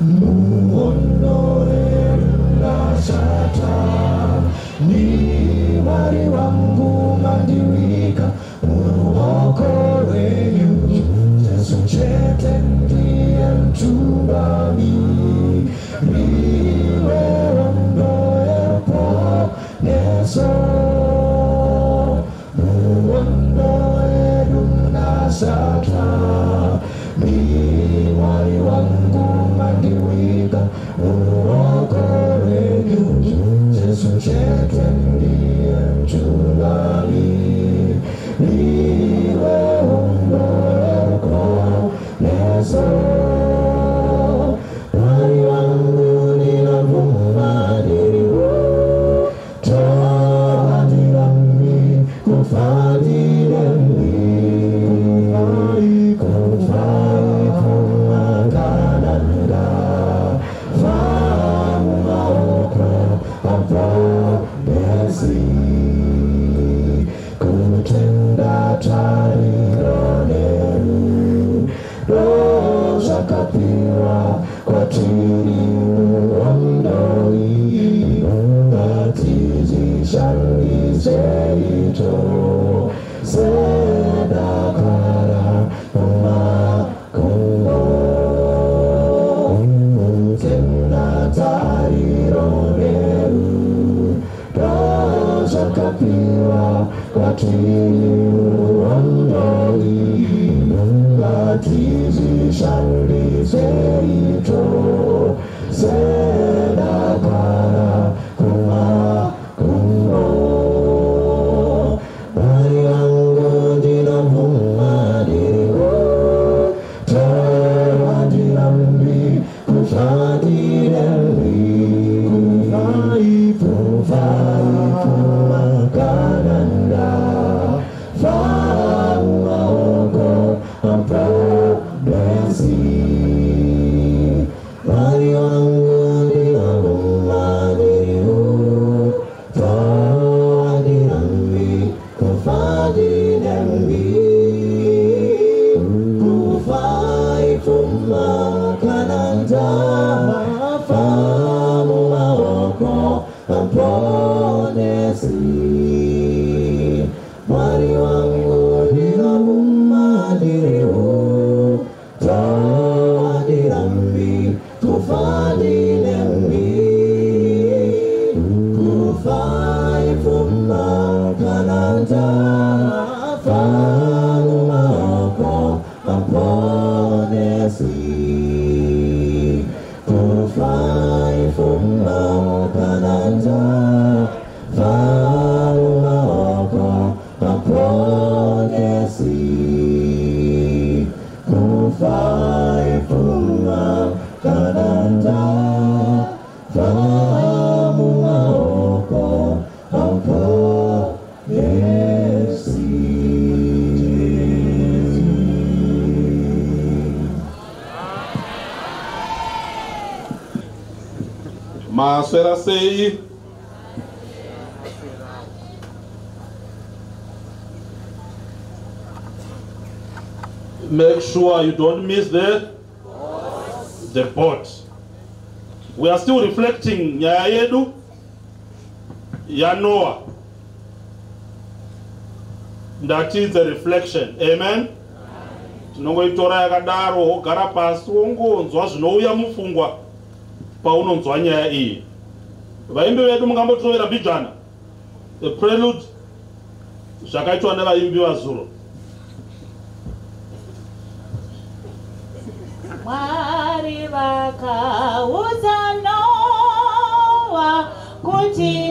Mu honore la sata, Provider. Say, make sure you don't miss the the boat. We are still reflecting nyaya Yanoa. that is the reflection. Amen? Tinongoitora yakadaro wogara pasi wongonzwa zvinouya mupfungwa paunonzwa nyaya iyi. vaimbi vedu mungambotirovera mbijana prelude zvakaitwa nevaimbi vazuro mwari vakaudzanowa kuti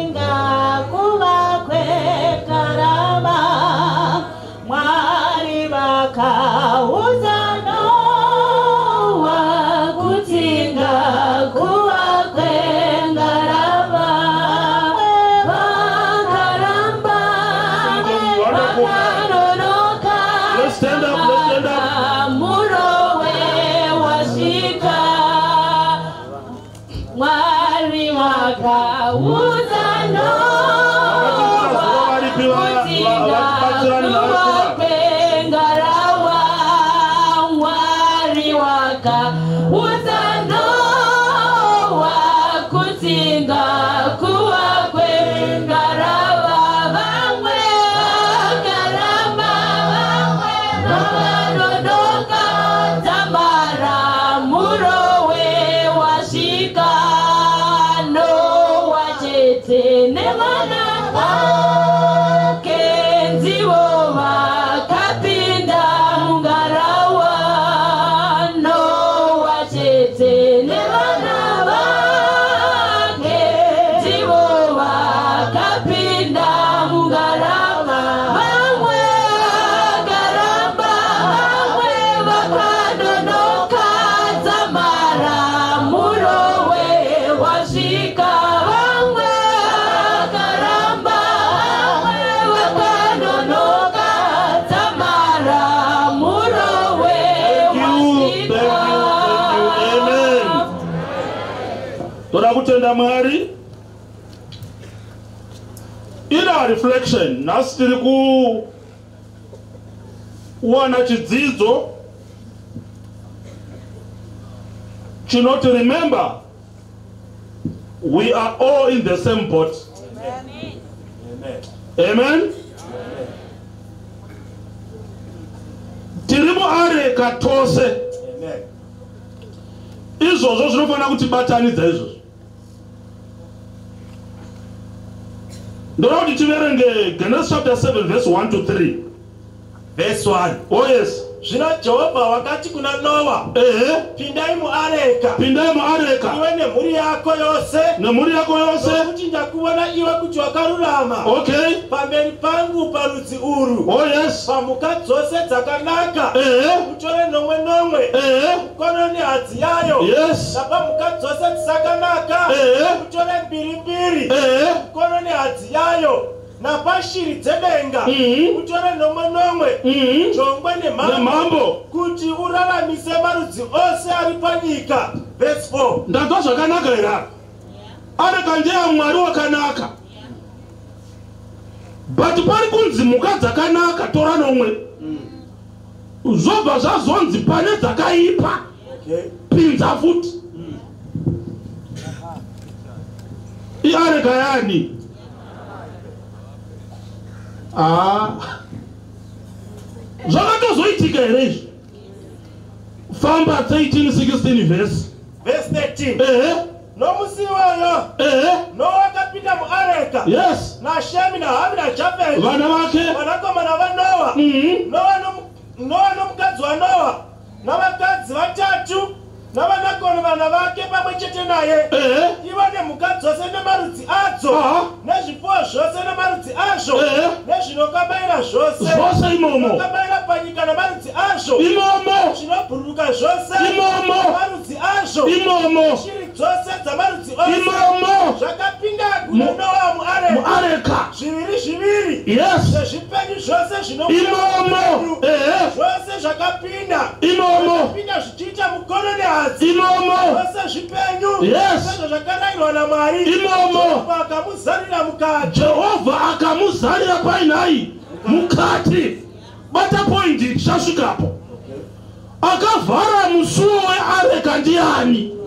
tinoda kutenda mwari. Ina reflection nhasi tiri kuwana chidzidzo chinoti remember we are all in the same boat. Amen. Tiri muareka tose. Izvozvo zvinofanira kutibatanidza izvozvo ndoda kuti tiverenge genesis chapter 7 verse 1 to 3 vhesi 1 oh yes zvino jehovha wakati kuna noa ehe. Pindai muareka. Pindai muareka. Iwe nemhuri yako yose. Nemhuri yako yose. Nokuti ndakuona iwe kuti wakarurama. Okay pamberi pangu parudzi urwu oh yes. Pamhuka dzose dzakanaka. Ehe. Utore nomwe nomwe. Ehe. Mukono nehadzi yayo. Yes. Napamhuka dzose dzisakanaka. Ehe. Utore mbiri mbiri. Ehe. Mukono nehadzi yayo napashiri dzedenga Mhm. utore nomwe nomwe. Mhm. jongwe nemhambo nemhambo kuti uraramise marudzi ose ari panyika. Vhesi 4 ndanzwa zvakanaka here? Apa areka ndeya mwari wakanaka. But pari kunzi mhuka dzakanaka tora nomwe. Zvobva zvazonzi pane dzakaipa. Pinza futi. Iareka yani Ah. zvakatozoitika here izvi? Famba 1316 vhesi vhesi 13 ehe. Nomusi iwoyo ehe. Noa akapinda muareka. Yes. Nashemi nahavi najafeti vana vake. Vanakomana vanoa noa nomu- noa nomukadzi wanoa navakadzi vatatu navanakomana vake pamwe chete naye ehe ivo nemhuka dzose nemarudzi adzo Aha. nezvipfuwo zvose nemarudzi azvo Ehe. nezvinokabaira zvose zvose imomo zvinokabaira panyika namarudzi azvo imomo zvinobhururuka zvose Imomo. namarudzi azvo imomo shiri dzose dzamarudzi imomo zvakapinda kuna Mu- noa muareka! Zviviri zviviri. Yes! Zvezvipenyu zvose imomo! ehe! Zvose zvakapinda. Imomo! Zvakapinda zvichiita mukono nehadzi imomo! Zvose zvipenyu. Yes. sezvo zvakarayirwa namwari. Imomo! Jehovha akamuzarira mukati. Jehovha akamuzarira painai mukati. bata poindi tichasvikapo akavhara musuwo weareka ndiani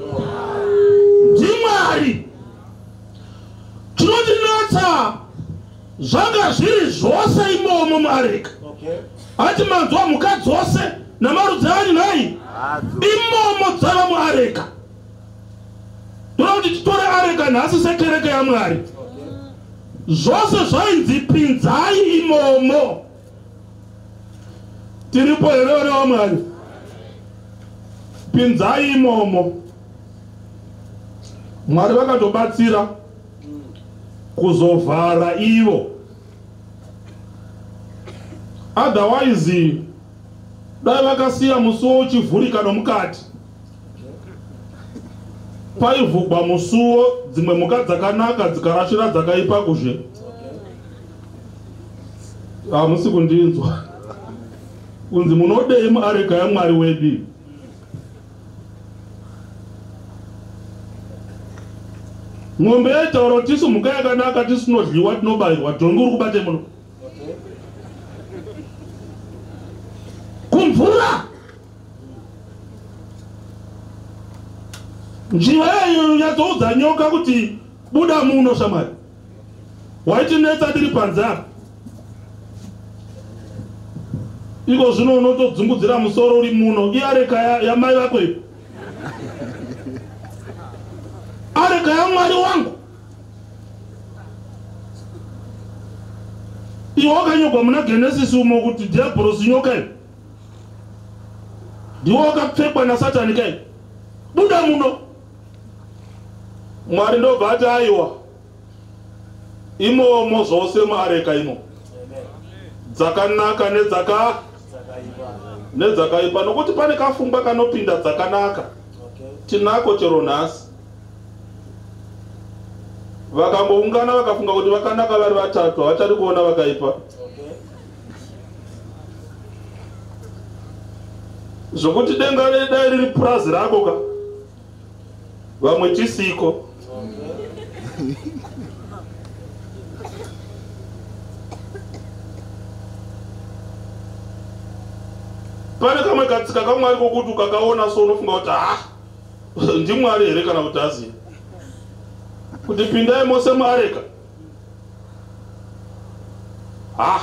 ndimwari tinotinatsa zvanga zviri zvose imomo muareka ati manzwa mhuka dzose namarudzi ani nhai imomo dzava muareka. Toda kuti titore areka nhasi sekereke yamwari zvose zvainzi pinzai imomo. Tiripo here vana vamwari pinzai imomo mwari vakatobatsira kuzovhara ivo. Otherwise dai vakasiya musuwo uchivhurika nomukati. Paivhugwa musuwo dzimwe mhuka dzakanaka dzikarashira dzakaipa kuzve hamusi kundinzwa. Kunzi munodei muareka yamwari wedu mwombe yaitaura kuti tisu mhuka yakanaka tisinodliwa tinobayirwa dhongi uri kubate muno. Kumvura! Njiva yayo yadzoudza nyoka kuti buda muno shamwari. Waitinetsa tiri panze apa iko zvino unotodzungudzira musoro uri muno. Iareka ya- yamai vako ipo areka yamwari wangu. Iwe wakanyogwa muna genesis umo kuti diabhorosi nyoka iyo ndiwe wakapfekwa nasatani kai buda muno. Mwari ndobva ati aiwa. Imomo zvose muareka imo. Dzakanaka nedzaka nedzakaipa. Nokuti pane kafungwa kanopinda dzakanaka. Tinako chero nhasi vakangoungana vakafunga kuti vakanaka vari vatatu havachadi kuona vakaipa. Zvokuti denga dai riri purazi rako ka? Vamwe tisiko pane kamwe katsika kamwari kokuti ukakaona so unofunga kuti ha ah, ndimwari here kana kuti aziva kuti pindai mose muareka ha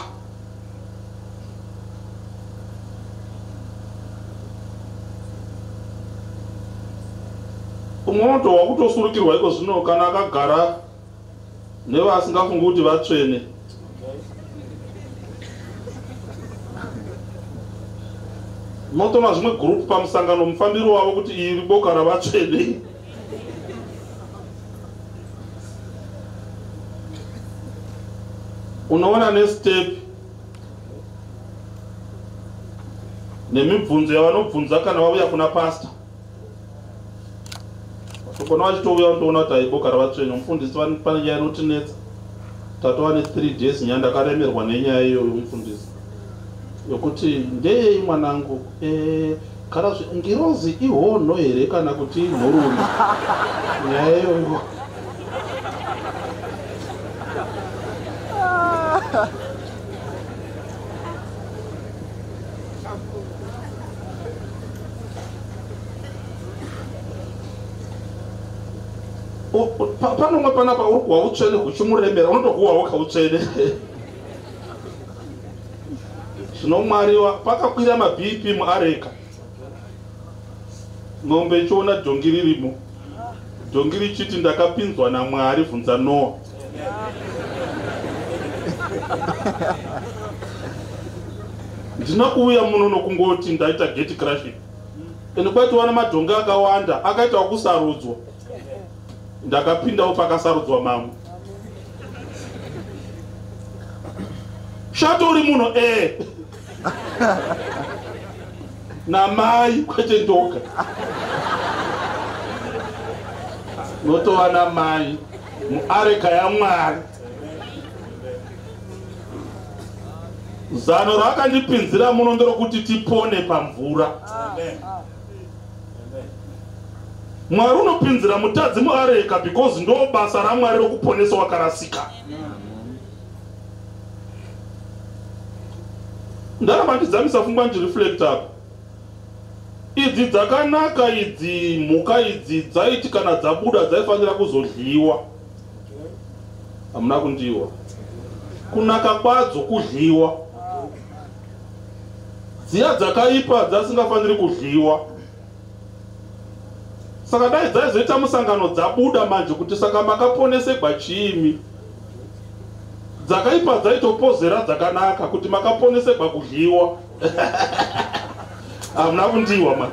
umwe unotohwa kutosurukirwa iko zvino kana akagara nevasingafungi kuti vatsvene. Unotoona zvimwe gurupu pamusangano mufambiro wavo kuti iri boka ravatsvene unoona nestepi nemibvunzo yavanobvunza kana vauya kuna pasta kona vachitouya ndoona kuti aiboka ravatsvene. Mufundisi pane nyaya inotinetsa tatova ne3 days nyaya ndakaremerwa nenyaya iyoyo mufundisi yokuti ndei mwanangu? E, kana ngirozi ihono here kana kuti nhurume nyaya iyoyo panomwe panapa uri kuhwa utsvene huchimuremera unotokuhwawo kautsvene zvino mwari pakakwira mabp muareka mombe ichiona dhongi ririmo dhongi richiti ndakapinzwa namwari bvunza noa ndina kuuya muno nokungoti ndaita geti crashing. Ende kwaitowana madhongi akawanda akaitawo kusarudzwa. Ndakapindawo pakasarudzwa mamwe shatori muno e namai kwete ndoka. Notova namai muareka yamwari zano rakandipinzira muno nderokuti tipone pamvura. Mwari unopinzira mutadzi muareka because ndo basa ramwari rokuponesa wakarasika. Ndaramba ndidzamisa pfungwa ndireflect apa. Idzi dzakanaka idzi mhuka idzi dzaiti kana dzabuda dzaifanira kuzodliwa hamuna kundiwa. Kunaka kwadzo kudliwa dziya dzakaipa dzasingafaniri kudliwa. Saka dai dzaizoita musangano dzabuda manje kuti saka makaponesegwa chiimi dzakaipa dzaitopozera dzakanaka kuti makaponesegwa kudliwa hamuna kundiwa ma.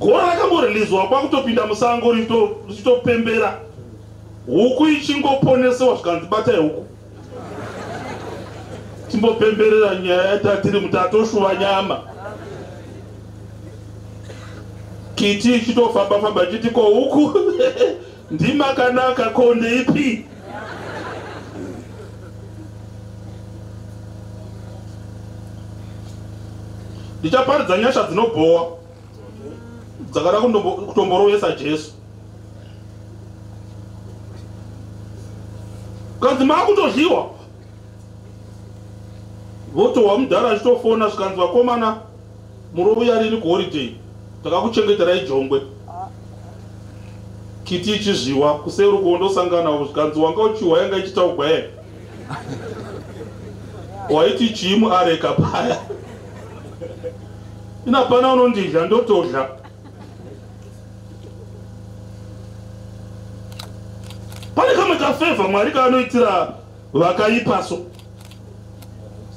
Gora rakamborelizwa kwakutopinda musango richitopembera huku ichingoponesewa zvikanzi batai huku timbopemberera nyaya yatatiri mutatoshuva nyama. Kiti ichitofamba famba ichiti ko huku? Ndimakanaka ko ndeipi ndichaparidza nyasha dzinobhowa dzakada kutomborovesa jesu. Kanzi maakutodliwa votohwa mudhara achitofona zvikanzi vakomana murovuya rini kuhoriday takakuchengeterai jongwe. Kiti ichizviwa kuseuri kuondosangana zvikanzi wanga uchihwa yanga ichitaugwa ye waiti chii muareka paya. Inapana unondidya ndotodya. Pane kamwe kafevha mwari kaanoitira vakaipaso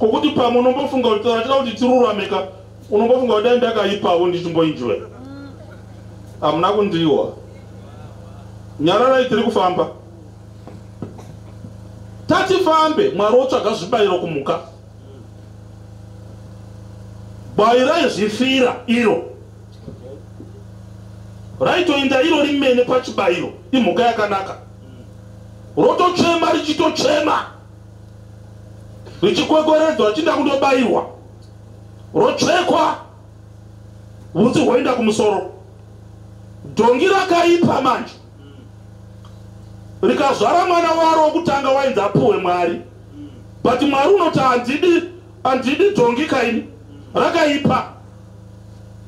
kokuti pamwe unombofunga kuti achida kuti tiruramika unombofunga kuti dai ndakaipawo ndichimboinjoya hamuna kundiwa. Nyararai tiri kufamba. Tatifambe mwari wotsvaga zvibayiro kumhuka bayirai zvifira iro. Raitoenda iro rimene pachibayiro imhuka yakanaka. Rotochema richitochema richikwekweredzwa richinda kundobayirwa rotsvekwa vhudzi hwoenda kumusoro. Dhongi rakaipa manje. Rikazvara mwana waro wokutanga wainzi apuhwe mwari. But mwari unoti handidi handidi dhongi kaini. Rakaipa.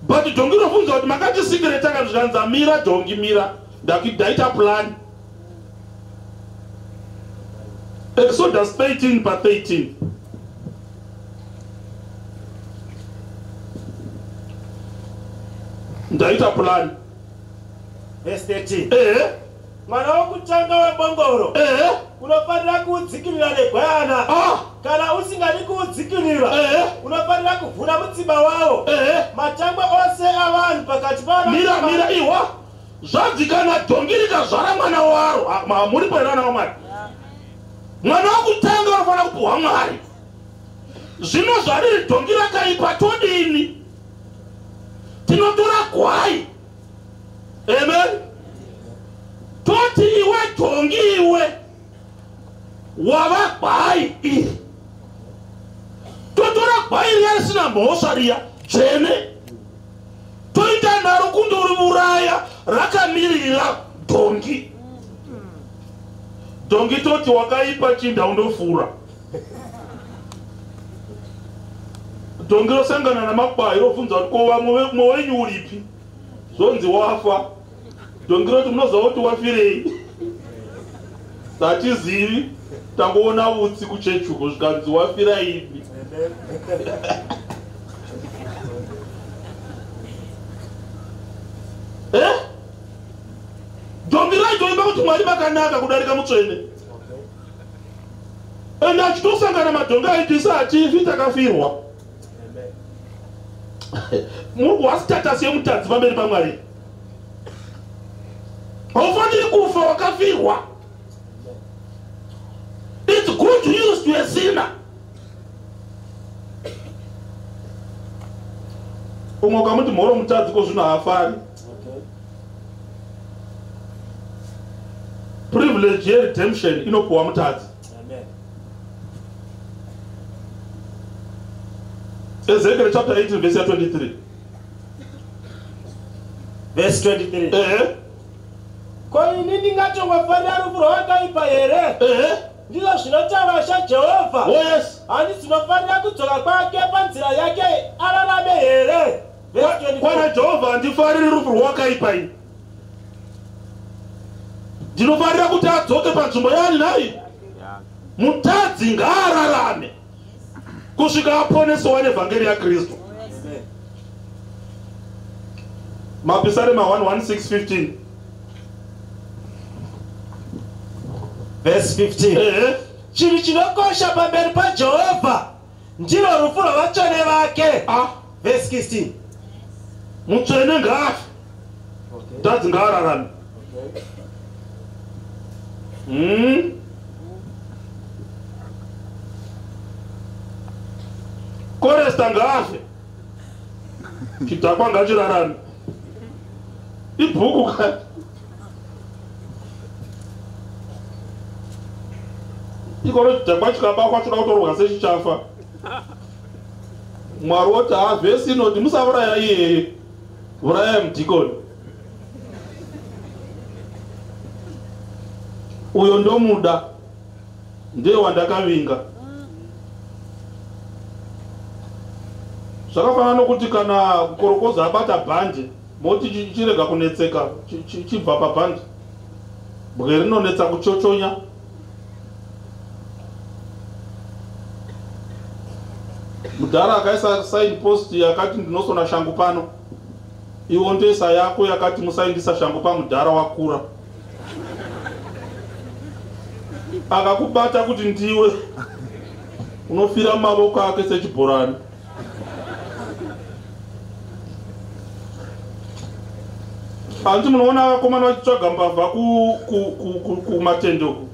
But dhongi inofunza kuti makati sikireti akazvikanza mira dhongi mira. Ndaita plan. Exodus 13 pa 13 ndaita plan. Vhesi 13 ehe mwana wokutanga webongoro. Ehe unofanira kuudzikinira negwayana ah! Kana usingadi kuudzikinira ehe unofanira kuvhuna mutsiba wawo. Ehe matangwe ose avanhu pakati pavana- mira mira iwa. Zvanzi kana dhongi rikazvara mwana waro Ah, muripo here vana vamwari mwana wokutanga unofanira kupiwa mwari. Zvino zvariri dhongi rakaipa todini tinotora gwai. Amen? Toti iwe dhongi iwe wava gwai iri. Totora gwai riya risina mhosva riya dzvene. Toita naro kundoriuraya rakamirira dhongi. Dhongi toti wakaipa chinda undofura dhongi rosangana namakwai robvunza kuti ko vamwe mwe wenyu uripi? Zvonzi wafa. Dhongi roti munoziva kuti wafirei? Hatizivi. Tangoona utsi kuchechuko zvikanzi wafira ipi? Eh? dhongi racho imba kuti mwari vakanaka kudarika mutsvene. Ende achitosangana madhongi aitisa hatifi takafirwa wasitatasi yemutadzi pamberi pamwari. Haufaniri kufa wakafirwa. Its good use to a sinner. Umwe ukamuti mhoro mutadzi ko zvino haafari privilege yeredemption inopiwa mutadzi ezekiel chapter 18 verse ya 23 vhesi 23 ehe ko ini ndingatongofarira rufu rwakaipa here? Ehe. Ndizvo zvinotavasha jehovha. Oh yes. Handi dzinofanira kudzoka kwake panzira yake ararame here? Vhesi 24 kwana jehovha handifariri rufu rwakaipa ini ndinofarira kuti adzoke panzvimbo yani nai mutadzi ngaararame kusvika aponesewa nevhangeri yakristu mapisarema 11615 vhesi 15 ehe. Chinhu chinokosha pamberi pajehovha ndiro rufu rwavatsvene vake. A vhesi 16 mutsvene ngaafe mutadzi ngaararame koresta ngaafe chidhakwa ngachirarame ibhuku ka ikoro chidhakwa chikabakwa choda kutorwa sechichafa. Mwari woti ha vhesi inoti musauraya iyeye urayai mudhikoni. Uyo ndomuda. Ndiye wandakavinga zvakafanana nokuti kana kukorokoza abata bhandi moti chi- chirega kunetseka chi- chi- chibva pabhandi. Bwe rinonetsa kuchochonya. Mudhara akaisa sign post yakati ndinosona shangu pano. Iwo ndoisa yako yakati musaindisa shangu pamudhara wakura. Akakubata kuti ndiwe. Unofira mumavoko ake sechibhorani hanzi munoona vakomana vachitsvaga mbavha ku- ku- ku- ku- kumatende uku.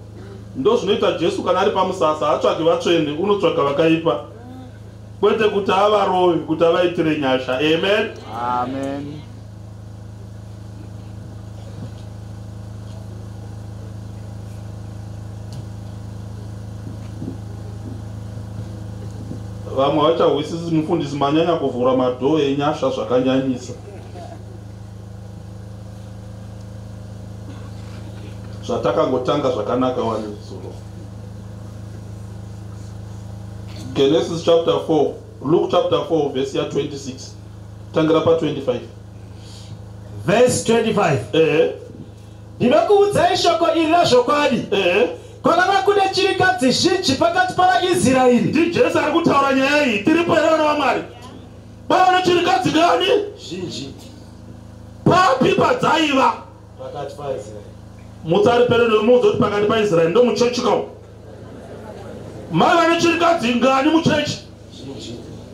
Ndo zvinoita jesu kana ari pamusasa hatsvagi vatsvene unotsvaga vakaipa. Kwete kuti avarovi kuti avaitire nyasha. Amen. Amen. vamwe havachahwisisi mufundisi manyanya kuvhura madhoo enyasha zvakanyanyisa zvatakangotanga zvakanaka wanezuro genesis chapter 4 luke chapter 4 vhesi ya 26 tangira pa25 vhesi 25 ehe ndinokuudzai shoko iri razvokwadi. Ehe kwakava kune chirikadzi zhinji pakati pavaisraeri ndijesu ari kutaura nyaya iyi. Tiripo here vana vamwari vaona chirikadzi ngani zhinji. Papi padzaiva. Pakati paisraeri mutsari peredo muudza kuti pakati paisraeri ndo muchechi kamo maiva nechirikadzi ngani muchechi?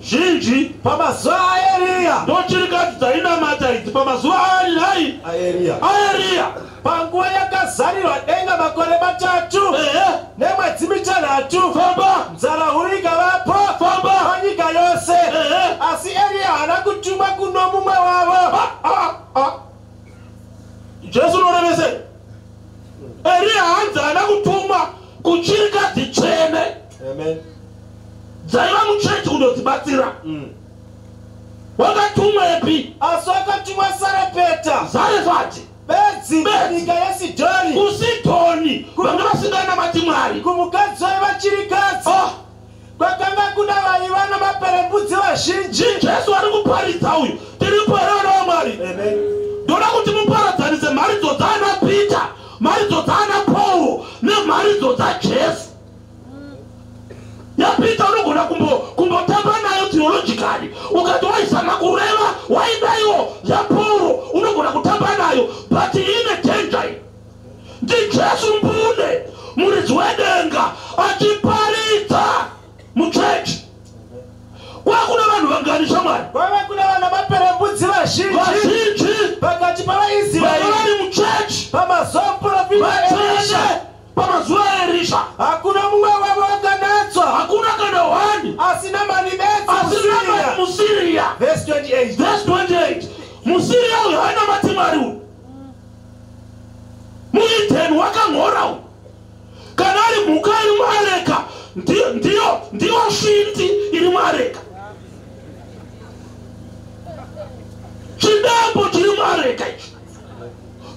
Zhinji pamazuva aeriya ndo chirikadzi dzainamata idzi pamazuva ani hai aeriya panguva yakazarirwa denga makore matatu nemwedzi mitanhatu famba. Nzara huru ikavapo Famba. panyika yose. Asi eriya haana kutuma kuno mumwe wavo. Ah, ah, ah. jesu unorevese eriya hanzi haana kutumwa kuchirikadzi tsvene Amen. dzaiva muchechi kundodzibatsira Mm. wakatumwa epi? Asi wakatumwa sarepeta. Zarefati. Bedzi Bedzi. nyika yesidhoni. Kusidhoni vanga vasinganamati mwari kumukadzi waiva chirikadzi Ah, kwakanga kuna vaiva namaperembudzi vazhinji. Jesu ari kuparidza uyu. Tiripo here vana vamwari ndoda kuti muparadzanise mharidzo dzaana pita mharidzo dzaana pauro nemharidzo dzajesu yapita unogona kumbo- kumbotamba nayo theologically. Ukati waizama kureva waidaiwo yapauro unogona kutamba nayo but ine danger. Ndi jesu mbune muridzi wedenga achiparidza muchechi. Kwakuna vanhu vangani shamwari? Kwaiva kuna vana maperembudzi vazhinji. Vazhinji. Pakati pavaisraeri pamazuva muprofita vatsvene pamazuva aerisha hakuna mumwe wavo wakanatswa hakuna kana wani. Asina mani bedzi asina musiriya musiriya vhesi 28 verse 28 musiriya uyu haina matimari uyu. Muidheni wakamhora uyu. Kana ari mhuka iri muareka ndiyo ndiyo shindi iri muareka. Chidambo chiri muareka ichi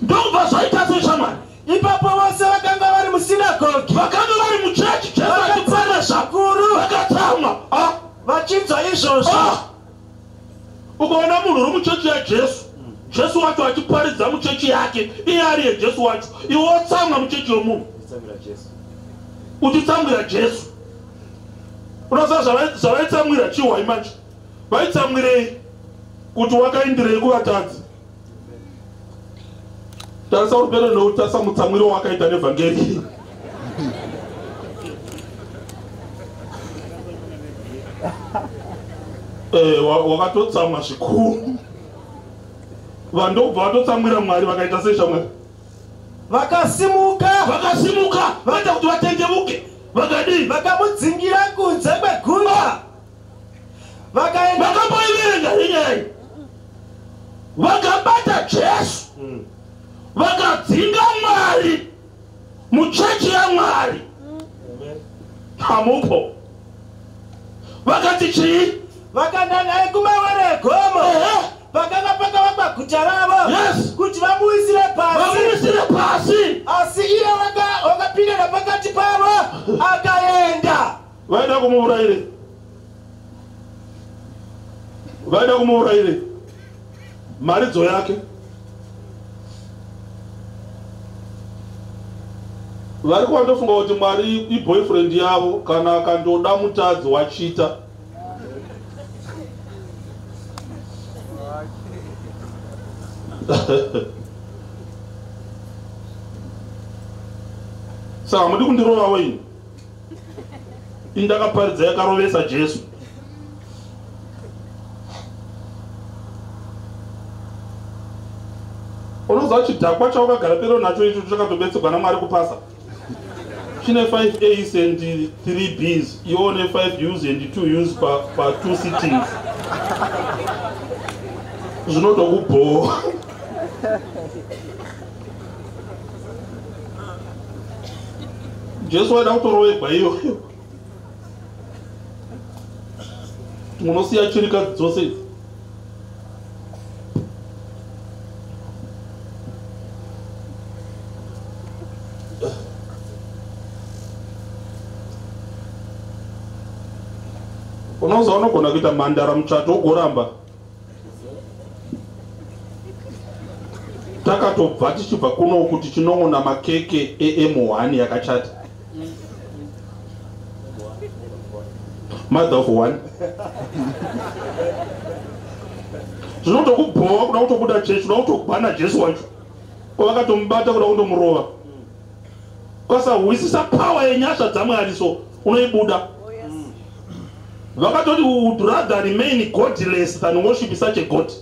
ndobva zvaita seshamwari. Ipapo vose vakanga vari musinagogi vakanga vari muchechi achiparidza zvikuru. Vakatsamwa. Ah, vachinzwa izvozvo. Ah. ukaona munhu uri muchechi yajesu jesu wacho achiparidza muchechi yake. Iye ari yejesu wacho. Iwe wotsamwa muchechi yomunhu. Uchitsamwira jesu. Unoziva zvavai- zvavaitsamwira chihwai manje vaitsamwirei kuti wakaindirei kuvatadzi tarisa rupero neutasa mutsamwiro wakaita nevhangeri Eh, wa- wakatotsamwa zvikuru vandobva vatotsamwira mwari vakaita sei shamwari vakasimuka vakasimuka vaita kuti vatendevuke vakadii vakamudzingira kunze kwegungwa vakaenda vakamboiverenga nenyaya vakabata jesu vakadzinga mwari muchechi yamwari hamupo vakati chii? Vakaenda naye kumawere egomo pakanga pakavakwa guta ravo. Kuti vamuwisire pasi. Vamuisire pasi. Asi iye waka- wakapinda napakati pavo akaenda. Vaida kumuurayire vaida kumuurayire maridzo yake vari kuvandofunga kuti mwari iboyfriend yavo kana akandoda mutadzi wachita. Saka hamudi kundirovawo ini indakaparidza yakarovesa jesu. Unoziva chidhakwa chaukagara pero nacho ichocho chakatobetserwa namwari kupasa chine 5 as and 3 bs. Ione 5 us and 2 us pa, pa 2 sittings. Zvinotokubhoa jesu waida kutorovegwa iyoyo munosiya chirikadzi dzose idzi unoziva unogona kuita mhandara mutsvato ugoramba takatobva tichibva kunoku tichinon'ona makeke em1 yakachata. Mother of one. Zvinotokubhowa kuda kutobuda chechi kuda kutogwana jesu wacho. Kwavakatomubata kuda kundomurova kwasahwisisa pawa yenyasha dzamwari so unoibuda vakatoti would rather remain godless than worship such a god.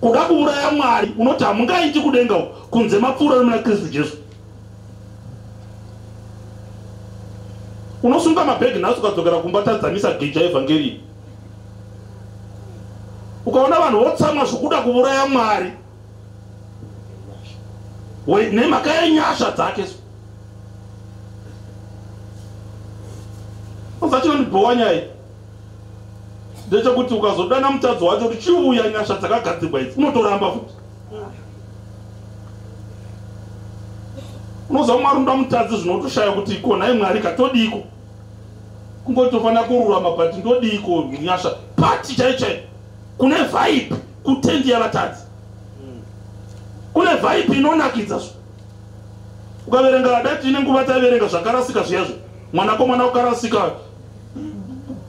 Kuda kuuraya mwari unoti hamungaiti kudenga kunze mapfuura nomuna kristu jesu. Unosunga mabhegi nhasi ukadzokera kumba tadzamisa geja evhangeri. Ukaona vanhu votsamwa zvokuda kuuraya mwari We- nemhaka yenyasha dzake. so uzachindondibhowa nyaya ndechekuti ukazodana mutadzi wacho kuti chiuya nyasha dzakagadzirwa idzi unotoramba futi. Unoziva mwari unoda mutadzi zvinotoshaya kuti konai mwari katodiko kungoti tofanira kururama but ndodiko nyasha? Pati chai chai. Kune vaipi kutendi yavatadzi kune vaipi inonakidza zvo. Ukaverenga dati ine nguva taiverenga zvakarasika zviyazvo mwanakomana ukarasika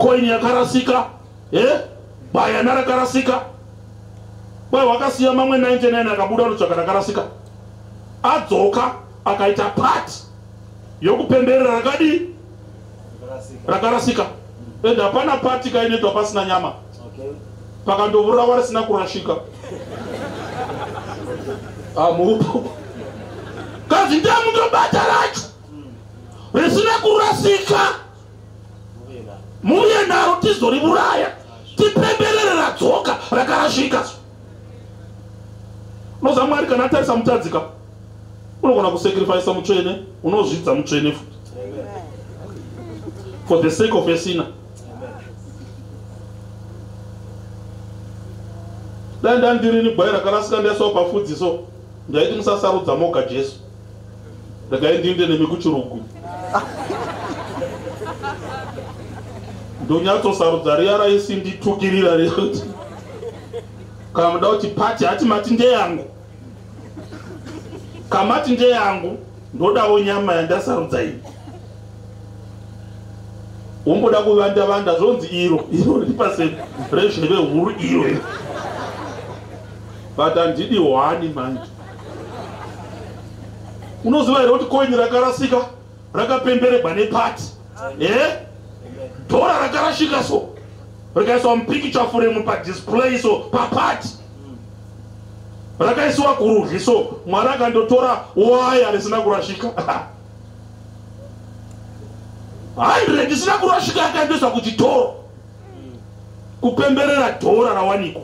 koini yakarasika e bayana rakarasika. Kwai wakasiya mamwe 99 akabuda unotsvaka rakarasika? Adzoka akaita pati yokupemberera rakadii rakarasika. Ende hapana pati kainoitwa pasina nyama. Pakandovurawa risina kurashika. Amupo. Kazi ndamundobata racho. Risina kurasika muye naro tizoriuraya tipemberere radzoka rakarashika unoziva mwari kana atarisa mutadzika unogona kusacrifisa mutsvene unozvidza mutsvene futi for the sake of a sinner. Dai ndandirini gwai rakarasika ndaiswa pafudziso. Ndaiti musasarudza moga jesu. Regai ndiinde nemi kuchirugu ndonyatsosarudza riya raisinditukirira rekuti kana muda kuti pati hati mati ndeyangu kamati ndeyangu ndodawo nyama yandasarudza ini womboda kuvanda vanda zvonzi iro iro riri pasi rezheve huru iro. But handidi hwani manje. Unoziva here kuti koini rakarasika rakapemberegwa nepati e dhora rakarashika so rikaiswa mupikicha furemu padisplay so papati rakaisiwa kurudyi so mwari akandotora waya risina kurashika. 100 risina kurashika akaendoiswa kuchitoro. Kupemberera dhora rawanikwa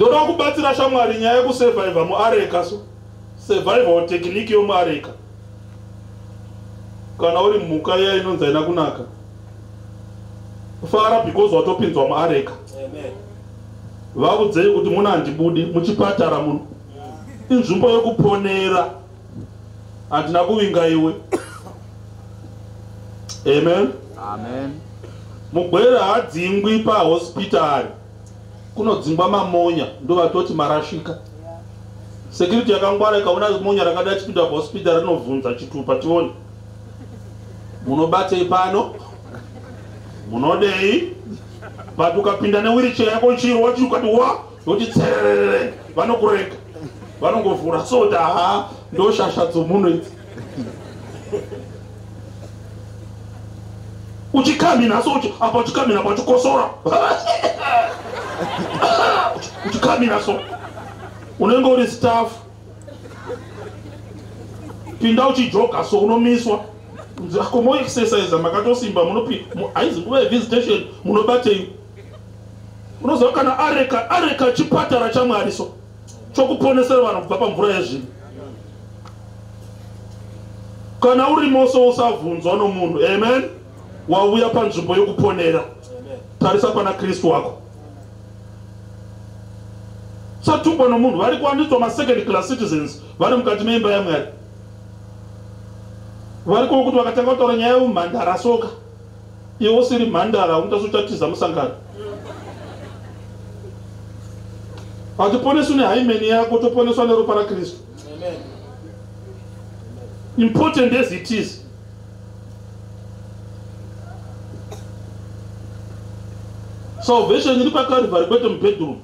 ndoda kubatsira shamwari nyaya yekusevhaivha muareka so. Sevhaival tekiniki yomuareka kana uri mhuka iya inonzi haina kunaka fara because watopinzwa muareka. Vakudzei kuti muna handibudi muchipatara muno. Inzvimbo yokuponera. Handina kuvinga iwe. Amen. Amen. mugwere haadzingwi pahospitari kunodzingwa mamonya ndo vatoti marashika. Security yakangwara ikaona monya rakada chipinda pahospitari rinovhunza chitupa tione. Munobatei pano? Munodei? But ukapinda newiriche yako chiro wati ukati wa! Yoti tsererere! Vanokurega vanongovhura soda ha ndo shasha dzomuno idzi. Uchikamina so uchi- apa uchikamina pachikosora uchikamina so unenge uri staff. Pinda uchijoga so unomiswa. Akomoexercise makatosimba munopi mu- haizi nguva yevisitation munobatei unoziva kana areka areka chipatara chamwari so chokuponesera vanhu kubva pamvura yezvinhu kana urimo so usabvunzwa nomunhu amen wauya panzvimbo yokuponera. Tarisa pana kristu wako satungwa nomunhu vari kuwaniswa masecond class citizens vari mukati meimba yamwari. Vari kuvo kuti vakatanga kutaura nyaya yeumhandara soka iwe usiri mhandara unoita seuchatiza musangano. Hatiponeswi nehaimeni yako toponeswa neropa rakristu important as it is. Salvation iri pakarivhari kwete mubedroom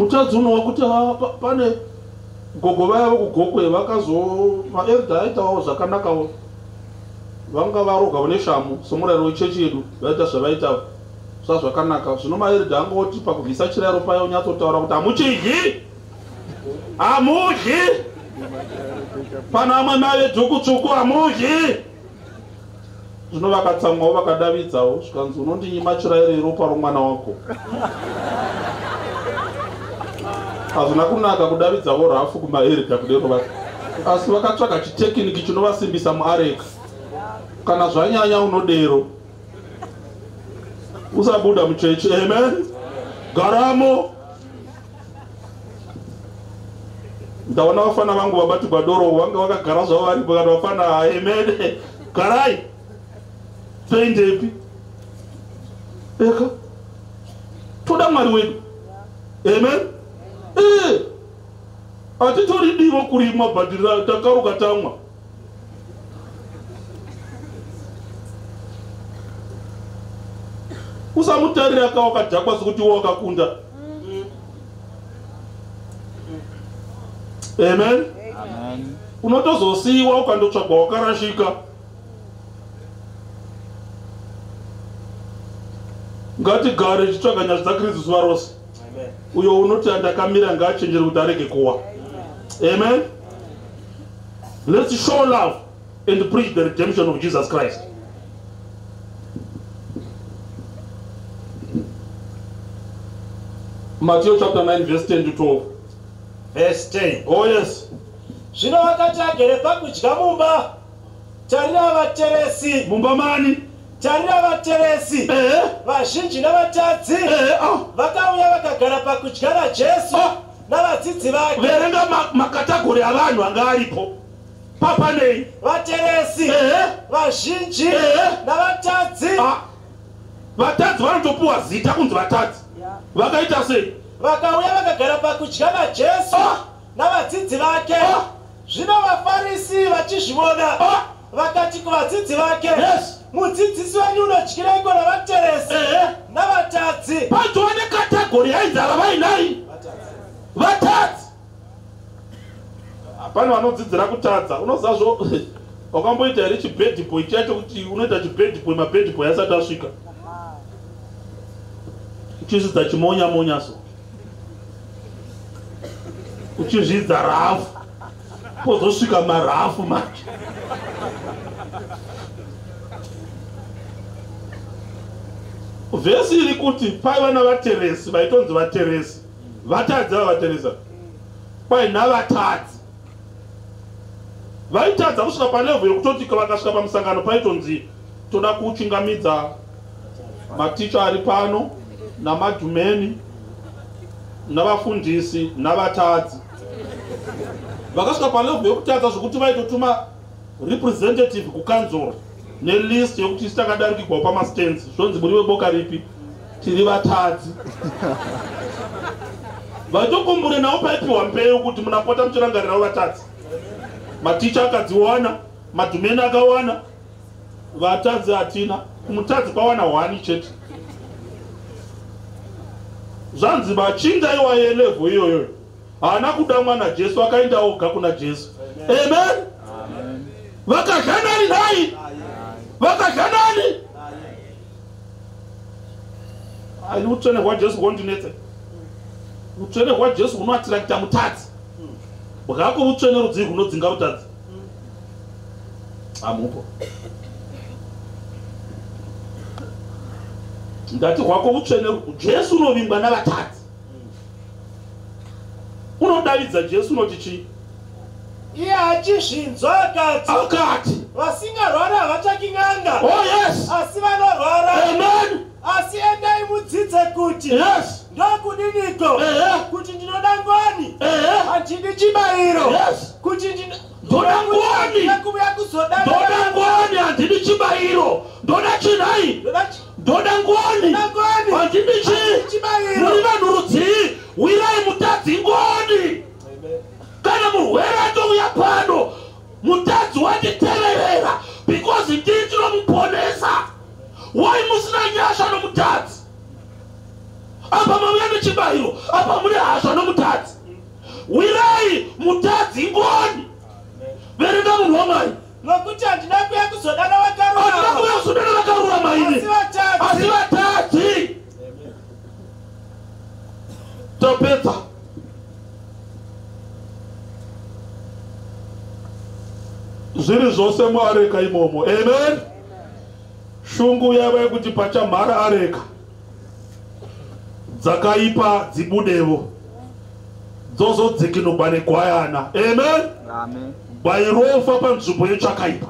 mutadzi unowa kuti pa- pane gogo vaya vokugokwe vakazo maelda aitawo zvakanakawo. Vanga varoga vane shamu somurayiro wechechi yedu vaita zvavaita sa zvakanaka. Zvino maelda angoti pakubvisa chirayiro paya unyatsotaura kuti hamuchidyi! Hamudyi pana amwe mave dhukutsvuku hamudyi zvino vakatsamwawo vakadavidzawo. Zvikanzi unondinyima chirayiro iropa romwana wako hazvina kunaka kudavidzawo rafu kumaerika kudero vati asi vakatsvaga chitekiniki chinovasimbisa muareka kana zvanyanya unodero usabuda muchechi amen? Garamo! Ndaona vafana vangu vabatirwa doro vanga vakagara zvavo varipo kana vafana amen? Garai! Toendepi eka. Toda mwari wedu. Amen? ee hatitori divo kurimwa bhadhira takaruka tamwa. Usamutarira ka wakadhakwa sekuti iwo wakakunda amen. Unotozosiyiwa ukandotsvagwa wakarashika. Ngatigare tichitsvaga nyasha dzakristu zuva rose. Uyo unoti andakamira ngaachenjere kuti arege kuwa. Amen? Let's show love and preach the redemption of jesus christ. Matthew chapter 9 verse 10 to 12 Verse 10. oh yes. Zvino vakati agere pakudya mumba tarira vateresi. Mumba mani tarira vateresi ehe vazhinji navatadzi ehe ah. vakauya vakagara pakudya najesu Ah. navadzidzi vake. Verenga ma- makatagori avanhu anga aripo. Papanei vateresi ehe vazhinji Eh. navatadzi. Ah. vatadzi vanotopiwa zita kunzi vatadzi. Vakaita sei vakauya vakagara pakudya najesu Ah. navadzidzi vake. Zvino vafarisi vachizviona vakati kuvadzidzi vake Yes. Mudzidzisi wenyu unodyireiko navateresi ehe. navatadzi patova nekatagori yainzara vainai. Vatadzi pane vanodzidzira kutadza unoziva zvo wakamboita here chibhedhiboy chacho kuti unoita chibhedhiboy mabhedhiboy asati asvika? Uchizvidza chimonya monya so uchizvidza rafu. Pozosvika marafu macho vhesi iri kuti paiva navateresi vaitonzi vateresi vatadzi ava vateresa kwai navatadzi. Vaitadza kusvika palevho yekutoti vakasvika pamusangano paitonzi toda kuchingamidza maticha ari pano namadhumeni navafundisi navatadzi. Vakasvika palevho yekutadza zvokuti vaitotuma representative kukanzoro nelist yekuti isi takadarikigwawo pamastands zvonzi muri weboka ripi? Tiri vatadzi. Vaitokumbure navo paipiwa mbeu kuti munapota muchirangarirawo vatadzi. Maticha akadziwana madhumeni akawana vatadzi hatina kumutadzi kwawana hwani chete. Zvanzi machinda iwaye levho iyoyo. Haana kuda mwana jesu akaenda oga kuna jesu. Amen. Vakadya nani nai vakadya nani ani utsvene hwajesu hwondinetse utsvene hwajesu hunoatirakita mutadzi. Bwako utsvene rudzii hunodzinga utadzi. Hamupo. Ndati hwako utsvene jesu unovingwa navatadzi. Unodavidza jesu unoti chii iye achizvinzwa akati akati vasingarwari havachakinga oh yes. Asi vanorwara. Amen. Asi endai mudzidze kuti yes. ndokudiniko? Ehe kuti ndinoda ngoni ehe handidi chibayiro. Kuti Ndoda ngoni. Kuuya ndoda ngoni handidi chibayiro. Ndoda chinai? Ndoda ngoni handidi chi? Muri vanhu rudzii wirai mutadzi ngoni kana murwere atouya pano mutadzi wanditeverera because ndii ndinomuponesa wai musina nyasha nomutadzi. Apa mauya nechibayiro apa mune hasha nomutadzi. Wirai mutadzi ngoni. Verenga munhu wamwari nokuti handina kuya kuzodana vakarurama kuya kuzodana vakarurama ini. Asi vatadzi. Asi vatadzi. Tapedza zviri zvose muareka imomo. Amen. Shungu yava yekuti pachamhara areka. Dzakaipa dzibudevo. Dzozodzikinurwa negwayana. Amen. Amen. gwairofa panzvimbo yechakaipa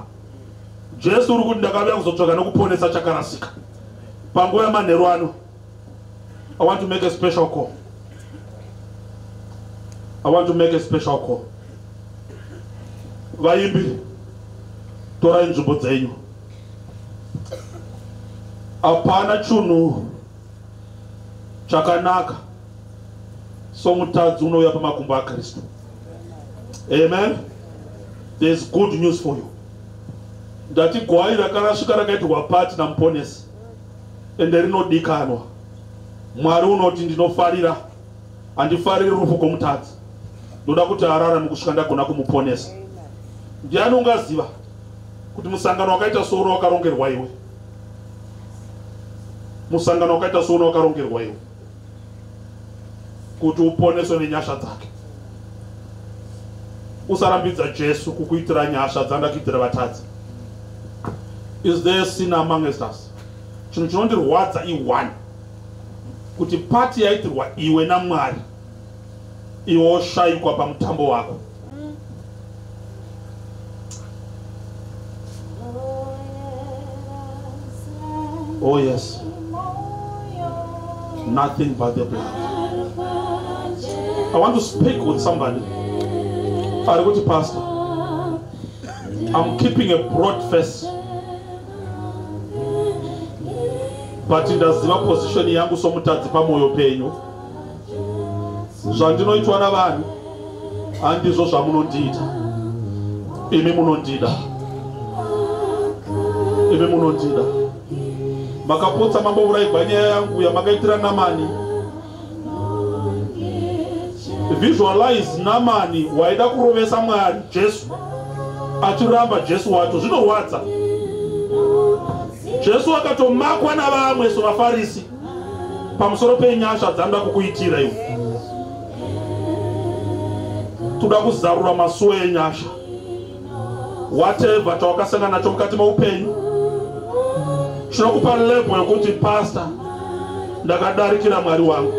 jesu uri kuti ndakauya kuzotsvaka nokuponesa chakarasika. Panguva yamanheru ano i want to make a special call. I want to make a special call. Vaimbi torai nzvimbo dzenyu. Hapana chinhu chakanaka somutadzi unouya pamakumbo akristu. Amen. There's good news for you. Ndati gwai rakarasvika rakaitirwa pati namuponesi ende rinodikanwa mwari unoti ndinofarira. Handifariri rufu kwomutadzi ndoda kuti ararame kusvika ndagona kumuponesa. Ndiani ungaziva kuti musangano wakaita souno wakarongerwa iwe. Musangano wakaita souno wakarongerwa iwe. Kuti uponeswe nenyasha dzake. Usarambidza jesu kukuitira nyasha dzandakuitira vatadzi. Is there sin among us? Chinhu chinondirwadza i1 kuti pati yaitirwa iwe namwari iwe woshayikwa pamutambo wako oh yes. Nothing but the blood. I want to speak with somebody. Ari kuti pastor i'm keeping a broad face but ndaziva position yangu somutadzi pamwoyo penyu. Zvandinoitwa navanhu handizvo zvamunondiita. Imi munondida imi munondida makaputsa mambouraigwa nyaya yangu yamakaitira namani. Visualize namani waida kurovesa mwari jesu. Achiramba jesu wacho zvinorwadza. Jesu akatomakwa navamwe sovafarisi pamusoro penyasha dzanoda kukuitira iwe. Toda kuzarura masuo enyasha. Whatever chawakasangana nacho mukati meupenyu chinokupa lebo yokuti pasta ndakadarikira mwari wangu.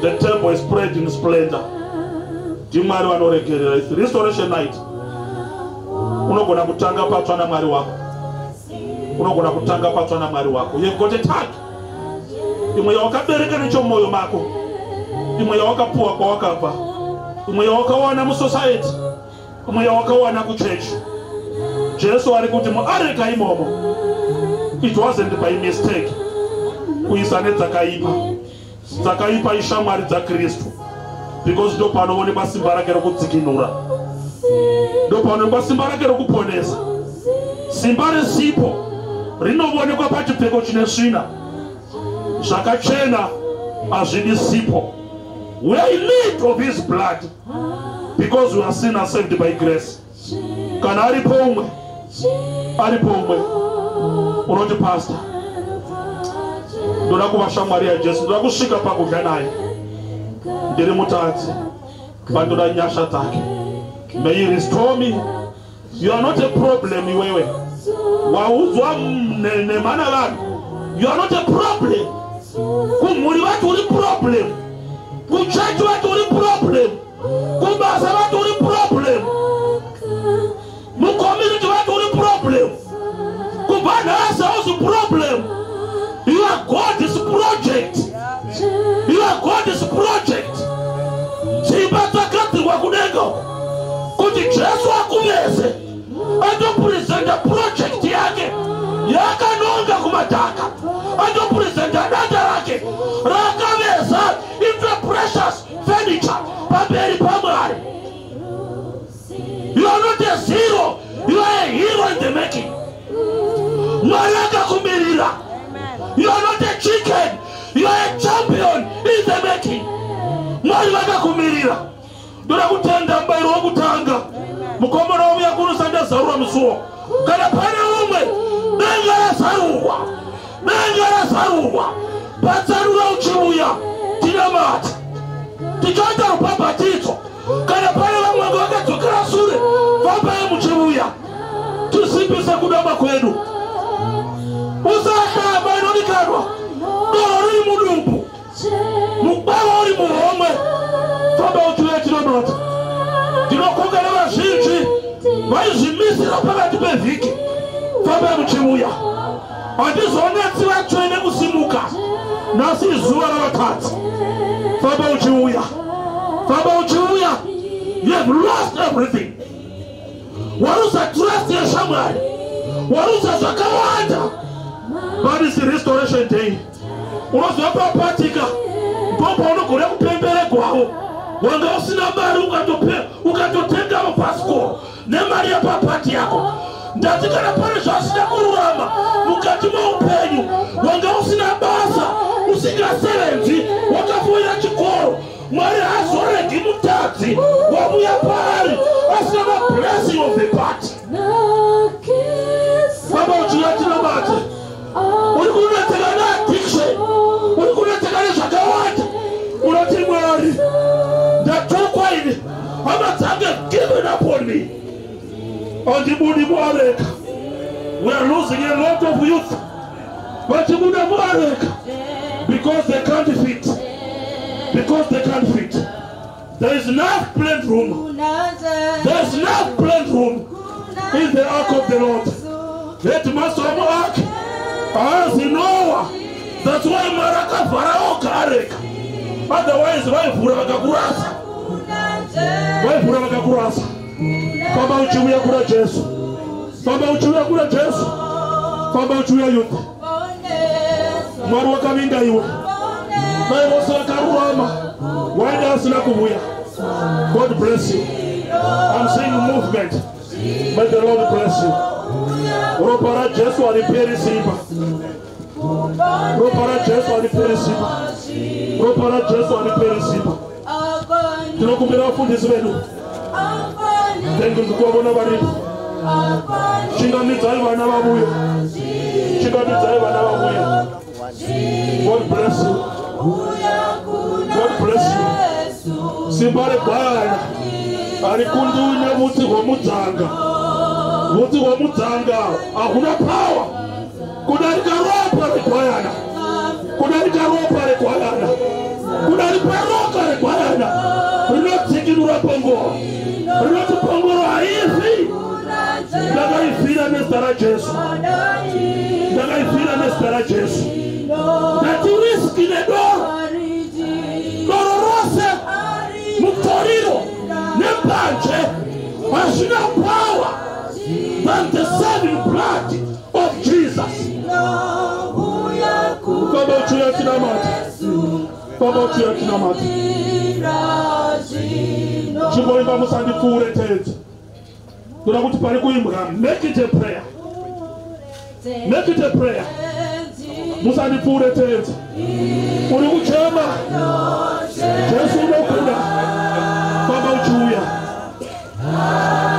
The table is spread in splendor. Ndimwari vanoregerera its restoration night. Unogona kutanga patsva namwari wako. Unogona kutanga patsva namwari wako. You've got a tag imwe yawakabereka nechomwoyo mako. Imwe yawakapuwa kwawakabva. Imwe yawakawana musociety. Imwe yawakawana kuchechi jesu ari kuti muareka imomo. It wasn't by mistake. Kuisa nedzakaipa dzakaipa ishamwari dzakristu. Because ndo panoonekwa simba rake rokudzikinura. Ndo panoonekwa simba rake rokuponesa. Simba resipo rinoonekwa pachipfeko chine svina zvakachena hazvidi sipo. We are need of his blood because we are sinners saved by grace. Kana aripo umwe aripo umwe unoti pasta ndoda kuva shamwari yajesu ndoda kusvika pakudya naye. Ndiri mutadzi. Vandoda nyasha dzake. May restore me. You are not a problem iwewe. Waudzwa ne- nemhana vanhu. You are not a problem. Kumhuri vati uri problem. Kuchechi vati uri problem. Kubasa vati uri problem project zibatakati wakunengo kuti jesu akuveze atopurizenda project yake. Yakanonga kumadhaka atopurizenda data rake rakaveza into precious furniture. Pamberi pamwari. Yonote zero. You hero in the making. Mwari akakumirira you are chicken. You champion in the making. Mwari vakakumirira ndoda kutenda mubayiro wokutanga mukomana wauya kuno sandazarura musuwo. Kana pane umwe denga razarurwa denga razarurwa patsanura uchiuya tinamata. Tichoita rupabhatidzo kana pane vamwanga vakadzokera sure fambai muchiuya tisimbise kudama kwedu. Usatamba inodikanwa doro riri mudumbu mugwava uri muhomwe famba uchiuya tinamata ndinokunga nevazhinji vaizvimisira pakati pevhiki. Fambai muchiuya. Handizonetsi vatsvene kusimuka nhasi izuva ravatadzi. Famba uchiuya. Famba uchiuya. You have lost everything. Warusa trust yeshamwari warusa zvakawanda. But is restoration day unoziva papatika ndipo paunogona kupemberegwawo wanga usina mari ukatope- ukatotenga mabhasikoro nemari yepapati yako. Ndati kana pane zvasina kururama mukati meupenyu wanga usina basa usingasevenzi wakafoira chikoro mwari haazoregi mutadzi wamuya paari asina mablessing of the party baba uchiya tinamate uri neaddiction uri nezvakawanda unoti mwari ndatukwa ini hama dzange given up on me handibudi muareka we are losing a lot of youth. But vachibuda muareka because they can't fit because they can't fit. There is enough plant room. There is enough plant room in the ark of the lord. Let headmaster wamuark haazi nowa that's why mwari akavhara oga areka otherwise vaivhura vakakurasa vaivhura vakakurasa famba uchiuya kuna jesu. Famba uchiuya kuna jesu. Famba uchiuya youth mwari wakavinga iwe. Mai vose vakarurama waida asina kuvuya. God bless you. I'm saying movement. May the lord bless you. Ropa rajesu hariperi simba ropa rajesu hariperi simba. Ropa rajesu hariperi simba. Tinokumbira vafundisi vedu. Tengikukuwavona varipo chingamidzai vana vavuya chingamidzai vana vavuya god bless you. God bless you. Simba regwayana. Ari kundunya vutsi hwemudzanga vutsi hwemudzanga hakuna pawa kudarika ropa regwayana kudarika ropa regwayana kudarika roka regwayana rinodzikinura pongoro rinoti pongoro haifi ndakaifira nezita rajesu ndakaifira nezita rajesu ndatiriski nedoro doro rose mutoriro nebhanje hazvina power than the saving blood of jesus famba uchiuya tinamata famba uchiuya tinamata chimboimba musandipfuure tedza toda kuti pari kuimbwa. Make it a prayer. Make it a prayer. Musandipfuure tedza uri kuchema jesu unokuda famba uchiuya. arega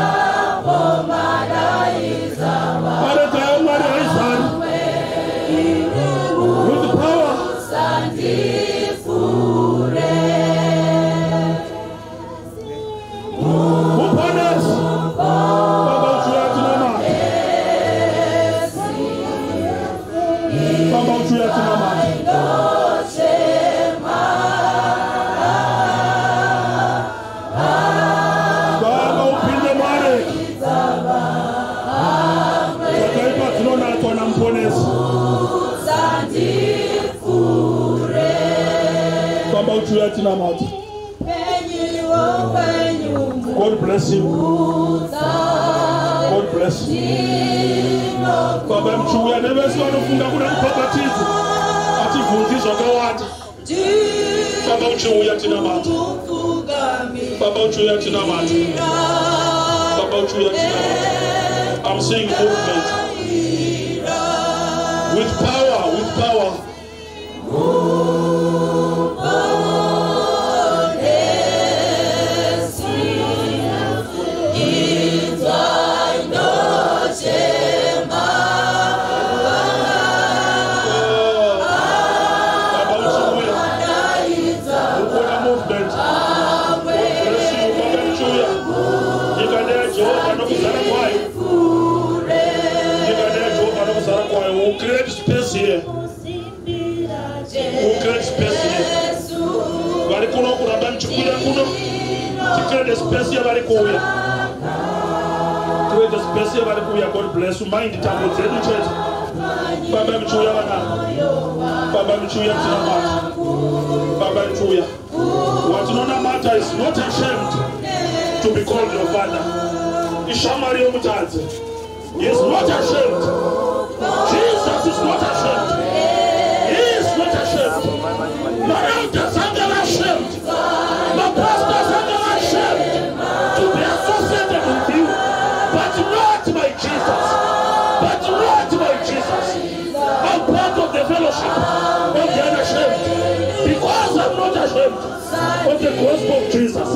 of the gospel of jesus.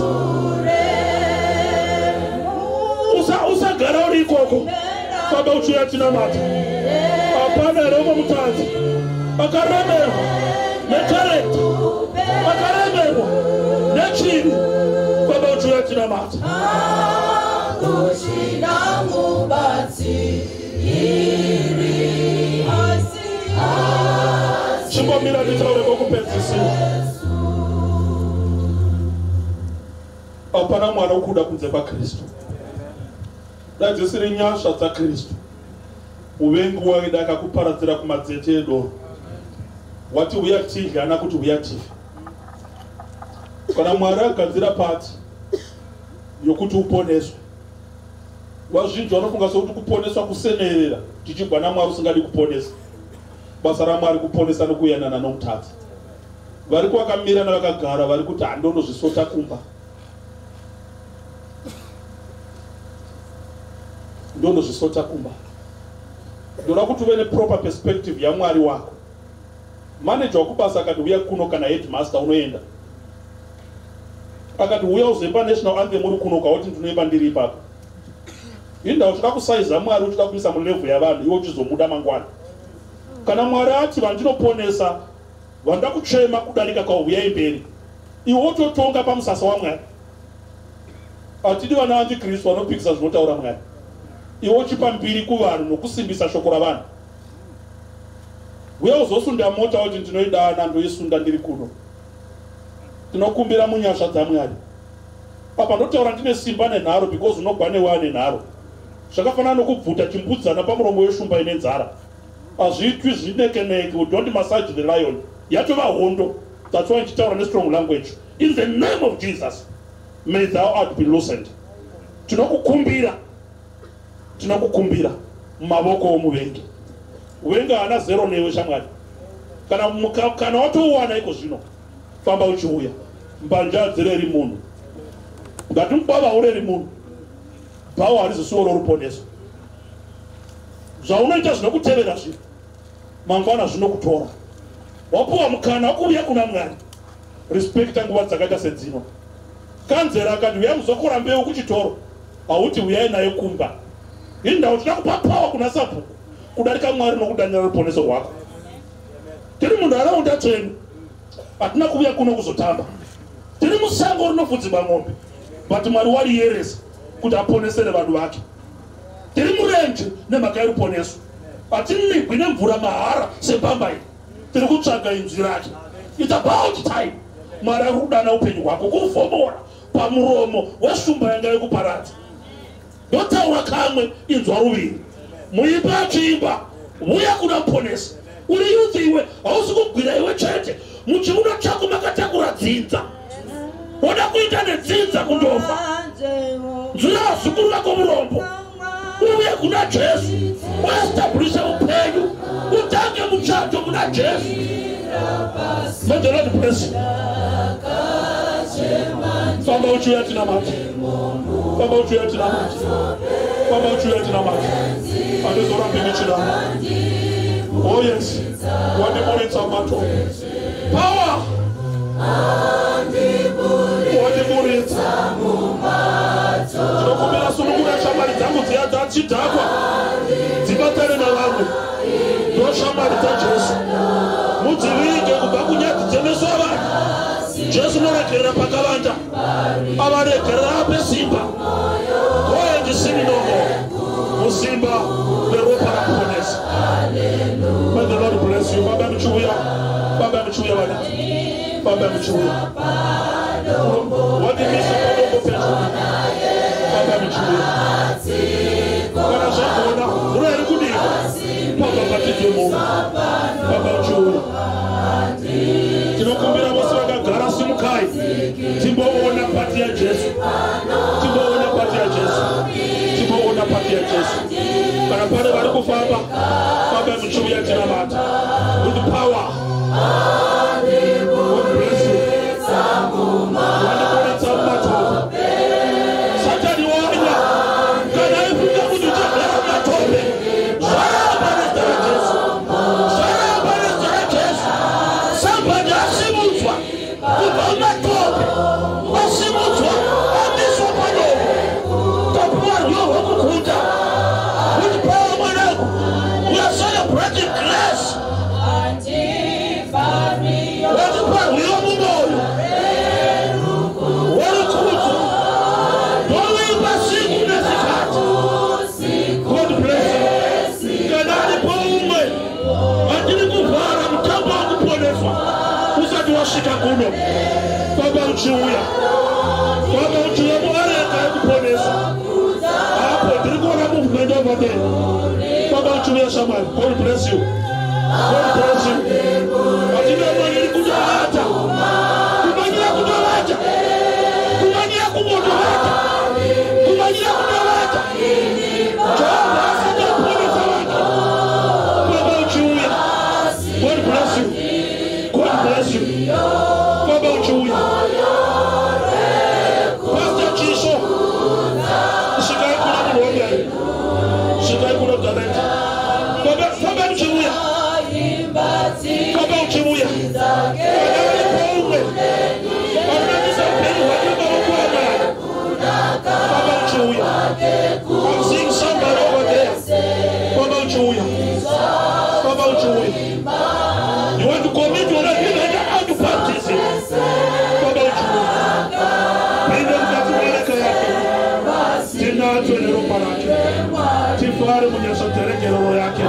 Usa- usagara uri ikoko. Baba uchiuya tinamata hapana here mutadzi? Akaremerwa netarenda akaremerwa nechivi. Baba uchiuya tinamata chimbomira nditaure kokupedzisira hapana mwana wokuda kunze kwakristu dai dzisiri nyasha dzakristu uvengi waida akakuparadzira kumadzete edoro wati uya tidye hana kuti uya tife kana mwari agadzira pati yokuti uponeswe wazvinji vanofunga sekuti kuponeswa kusemerera tichibva namwari usingadi kuponesa. Basa ramwari kuponesa nekuyanana nomutadzi. Vari kuvakamira navakagara vari kuti handondozvisota kumba ndondozvisota kumba ndoda kuti uve neproper perspective yamwari wako. Manaja wakubasa akati uya kuno kana headmaster unoenda. Akati uya uzoimba national anthem uri kuno ukauti ndinoimba ndiri ipapo. Inda uchida kusaiza mwari uchida kuisa mulevhu yavanhu iwe uchizomuda mangwana. Kana mwari ati vandinoponesa vanda kuchema kudarika kwauyai mberi iwe wototonga pamusasa wamwari hatidi vana vandikristu vanopikisa zvinotaura mwari iwe uchipa mbiri kuvanhu nokusimbisa shoko ravanhu uye uzosunda mota kuti ndinoidana ndoisunda ndiri kuno. Tinokumbira munyasha dzamwari apa ndotaura ndine simba nenharo because unogwa newa nenharo zvakafanana nokubvuta chimbudzana pamuromo weshumba ine nzara. Hazviitwi zvinekeneke we don't massage the lion. Yatova hondo. That's why ndichitaura nestrong language. In the name of jesus may thou art be loosened. Tinokukumbira tinokukumbira mumavoko womuvengi uvengi haana zero newe shamwari. Kana kana watouwana iko zvino famba uchiuya. Mbanja hadzireri munhu. Ngatimubava ureri munhu. Bhawo harizisuwo roruponeso zvaunoita zvinokutevera zvino mangwana zvinokutora. Wapuwa mukana wekuuya kuna mwari. Respekta nguva dzakaita sedzino. Kanzera akati uya muzokora mbeu kuchitoro. Hauti uyai naye kumba indau tida kupa pawa kuna sabhuku. Kudarika mwari nokudanira ruponeso rwako. Tiri munharaunda tsvenu hatina kuuya kuno kuzotamba. Tiri musango rinopfudzimwa mombe but mwari wariyeresa kuti aponesere vanhu vake. Tiri murenje nemhaka yeruponeso. Hatinigwi nemvura mahara sepambai tiri kutsvaga inzwi rake. Its about time. Mwari ari kudana upenyu hwako kuvhomora pamuromo weshumba yanga yekuparadza ndotaura kamwe inzwa ruviri. Muimba achiimba uya kuna muponesi uri yuthi iwe hausi kugwira iwe chete. Muchiuno chako makatakura dzinza. Woda kuita nedzinza kundofa. Nzwira vazukuru vako murombo uye kuna jesu uestablishe upenyu. Utange mutsvato muna jesu May the Lord bless you. famba uchiuya tina mati famba uchiuya tina mati famba uchiuya tina mati handizorambi michirama oh yes. Wandiburitsa mato power. Wandiburitsa ndinokumbira sunungura dzachidhakwa dzibatane navamwe ndo shamwari dzajesu mudzivige kubva kunyadzi dzemeso avanhu jesu noregerera pakavanda. Avaregerera ape simba. Goendisininomo musimba reropa rakuponesa may the lord bless you. Baba muchiuya baba muchiuya vana. Baba muchiuya wadimisa padombo pedyo with power baba uchiuya shamwari god bless you god bless you atina manyiri kutovata kumanyira mano, muñeca, soltera, quiero volver aquí.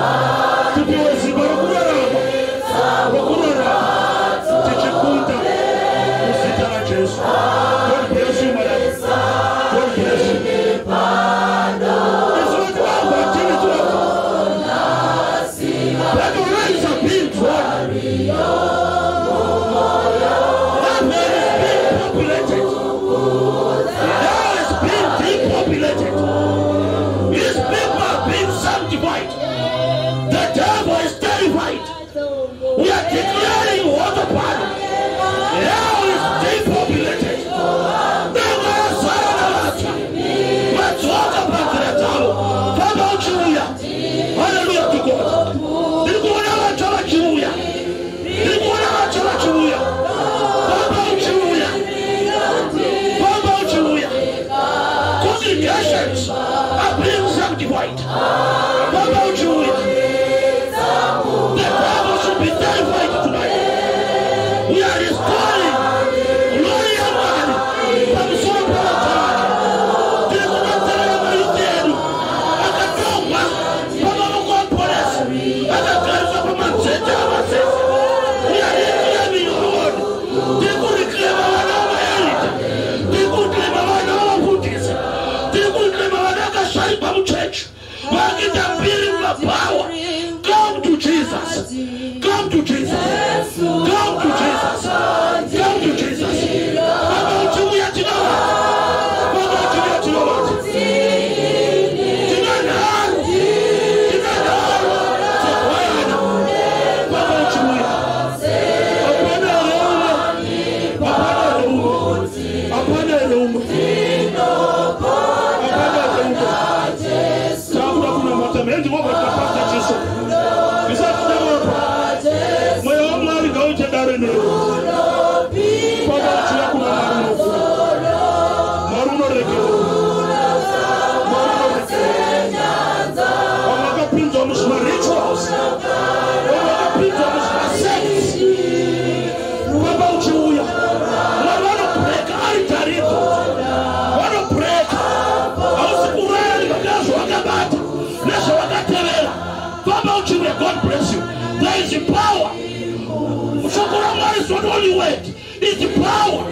holy word is the power.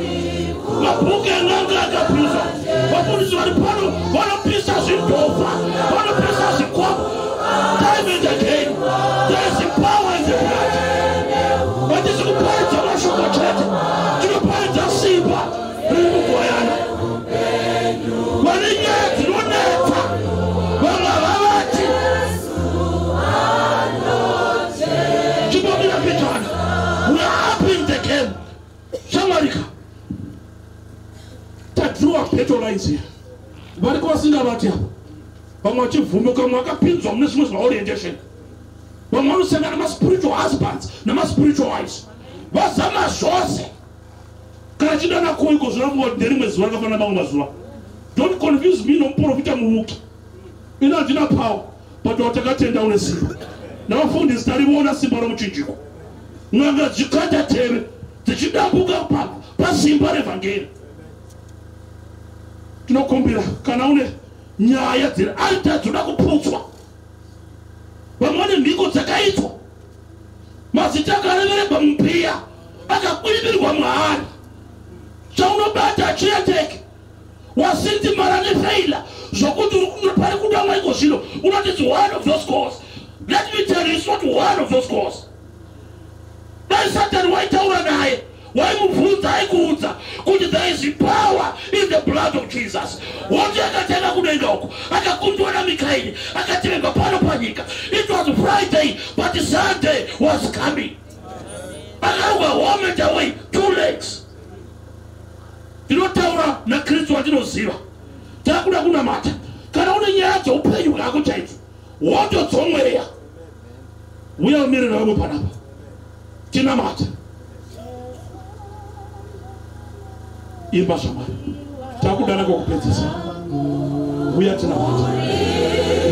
Mapunge nganga akapisa. Wapolisi walipano wanapisa zitofa. Wanapisa zikopa. Time and again. There is the power in the blood. But this is the power to the Shoko Church. To the power of the Siba. Mungu kwa yana. Maninye. Tadhirowa petolaizi vari kwasingavati apa? Vamwe vachivhumuka mwe vakapinzwa mune zvimwe zvemaorientation vamwe vanosangana namaspiritual husbands namaspiritual wives. Vazama zvose. Kana chidana koiko zvinamua nderimwe zuva rakafanana mamwe mazuva. Don't confuse me nomuprofita muvuki ina handina power but watakatenda une simba. Navafundisi tarivoona simba romuchinjiko n'anga dzikata teve dzichidambuka pa- pasimba revhangeri tinokumbira kana une nyaya dziri alta dzinoda kuputswa. Vamwe mhiko dzakaitwa. Mazita akareveregwa mupiya akakwirimirwa mahari chaunobata achiyateke wasindimara nefeila zvokuti pari kuda mwaiko zvino? Unoti its one of those cause let me tell you it's not one of those cause dai satani waitaura naye waimubvunza aikuudza kuti there is power in the blood of jesus. Woti akatanga kudenga uko na mikaini akatirega pano panyika it was friday but sunday was coming. Akaruka home away two legs. Ndinotaura nakristu watinoziva takuda kunamata kana une nyaya dzeupenyu kako chaidzo wotodzomweya uya umirira vamwe panapa tinamata imba zvamwari takudana kwokupedzisa uya tinamata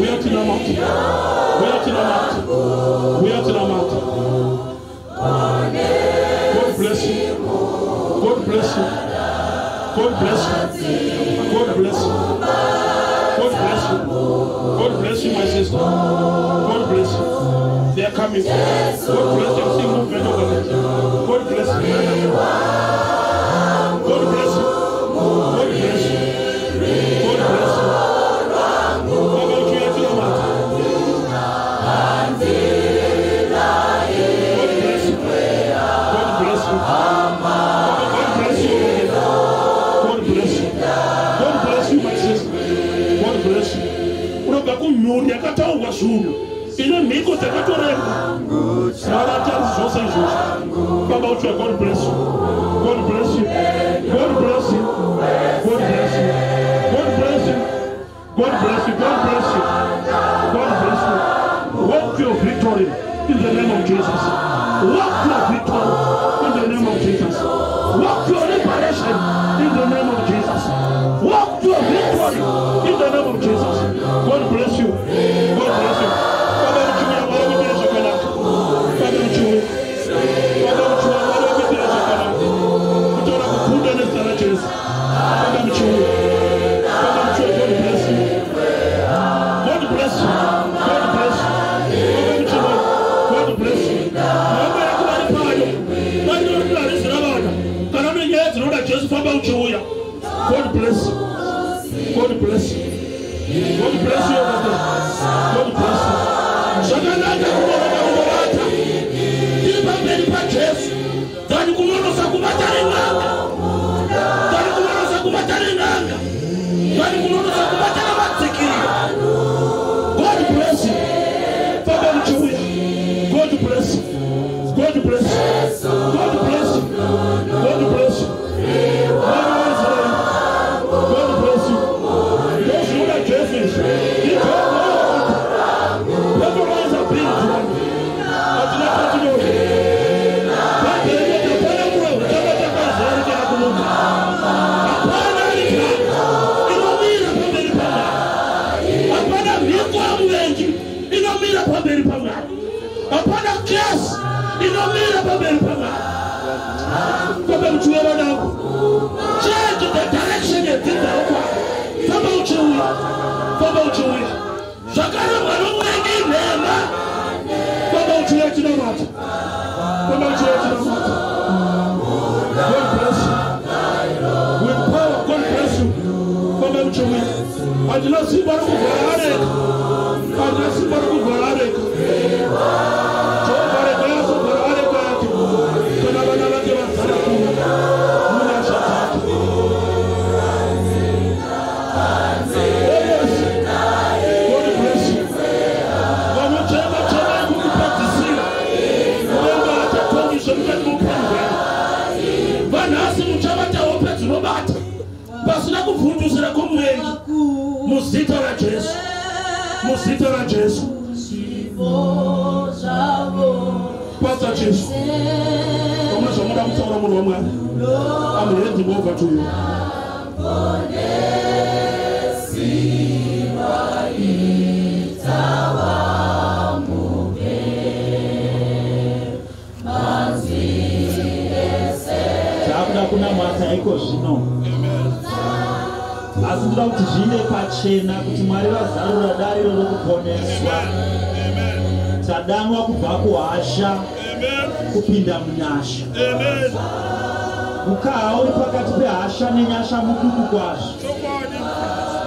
uya tinamata uya tinamata uya tinamata god bless you. God bless you. God bless you. God bless you. My sister. God bless you. They are coming. God bless there uchiwa god bless you god bless you god bless you god bless you god bless you god bless you god bless you god bless you God bless you, God bless you, walk your victory in the name of jesus walk your victory in the name of jesus walk your liberation preço. Todo preço, meu Deus. Todo preço. Satanás derrubou, derrubou outra. E para ele, para Jesus. Dane com uma nossa combate arenada. Dane com uma nossa combate arenada. Dane com uma nossa combate arenada. Todo preço. Todo preço. Todo preço. Todo preço. Todo preço. Uchiuya chinamata famba uchiuya chinamata God bless you. With power, God bless you. Famba uchiuya handina simba rokuvhara areka handina muzita rajesu pasa jesu. Vamwe zvamuda kutaura munhu wamwari amhanding over to you taakuda kunamata iko zvino asi ndoda kuti zviine pachena kuti mwari vazarura dariro rokuponeswa tadanwa kubva kuhasha kupinda munyasha. Ukaha uri pakati pehasha nenyasha muduku kwazvo.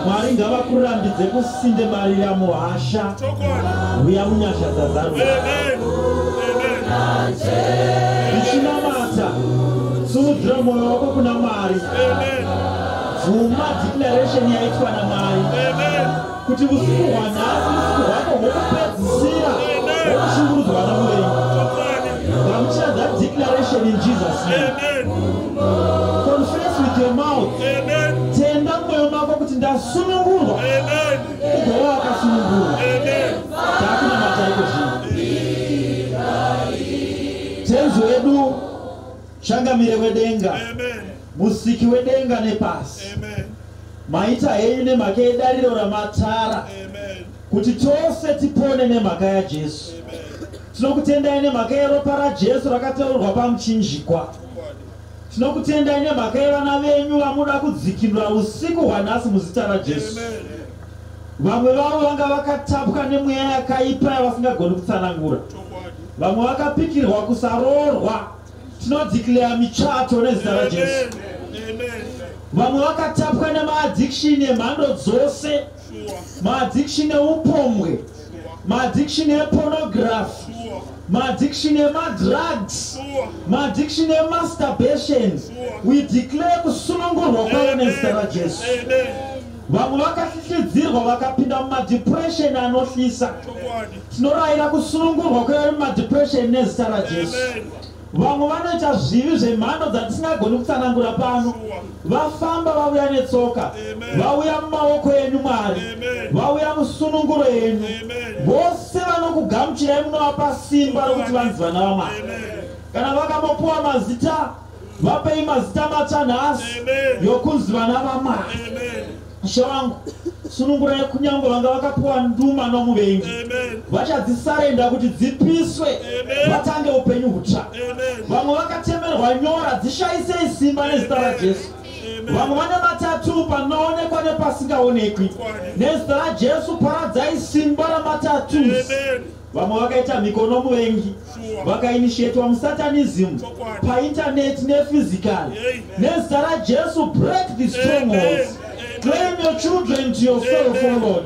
Mwari ngavakurambidze kusinde marira muhasha. Uya munyasha dzazarura ndichinamata simudzira mwoyo wako kuna mwari bvuma declaration yaitwa namwari kuti usiku hwanhasi usiku hwako hwokupedzisira hwokushungurudzwa namuvengi gamuchira that declaration in jesus name. Confess with your mouth. Tenda mumwoyo mako kuti ndasunungurwa. Ugova wakasunungurwa taakunamata iko zvino tenzi wedu shangamire wedenga. Musiki wedenga nepasi maita henyu nemhaka yedariro ramatara kuti tose tipone nemhaka yajesu tinokutendai nemhaka yeropa rajesu rakateurwa pamuchinjikwa. Tinokutendai nemhaka yevana venyu vamuda kudzikinura usiku hwanhasi muzita rajesu vamwe vavo vanga vakatapwa nemweya yakaipa yavasingagoni kutsanangura. Vamwe vakapikirwa kusaroorwa tinodhikleya michato nezita rajesu vamwe vakatapwa nemaadhikishini emhando dzose. Maadhikishini eupombwe maadhikishini epornography maadhikishini emadrugs maadhikishini emasturbation. We declare kusunungurwa kwavo nezita rajesu. Vamwe vakahlihidzirwa vakapinda mumadepression anohlisa. Tinorayira kusunungurwa kweve mumadepression nezita rajesu vamwe vanoita zvivi zvemhando dzatisingagoni kutsanangura pano. Vafamba vauya netsoka vauya mumaoko enyu mwari vauya musununguro yenyu. Vose vanokugamuchirai munovapa simba rokuti vanzi vana vamwari kana vakambopuwa mazita vapei mazita matsva nhasi yokunzi vana vamwari ishe vangu sunungurai kunyange vanga vakapiwa nduma nomuvengi. Vachadzisarenda kuti dzipiswe vatange upenyu hutsva. Vamwe vakatemerwa nyora dzishayisei simba nezita rajesu. Vamwe vane matatu panoonekwa nepasingaonekwi. Nezita rajesu paradzai simba ramatatus vamwe vakaita mhiko nomuvengi. Vakainitiatwa musatanism paintaneti nefizikali nezita rajesu break the strongholds claim your children to yourself o lord.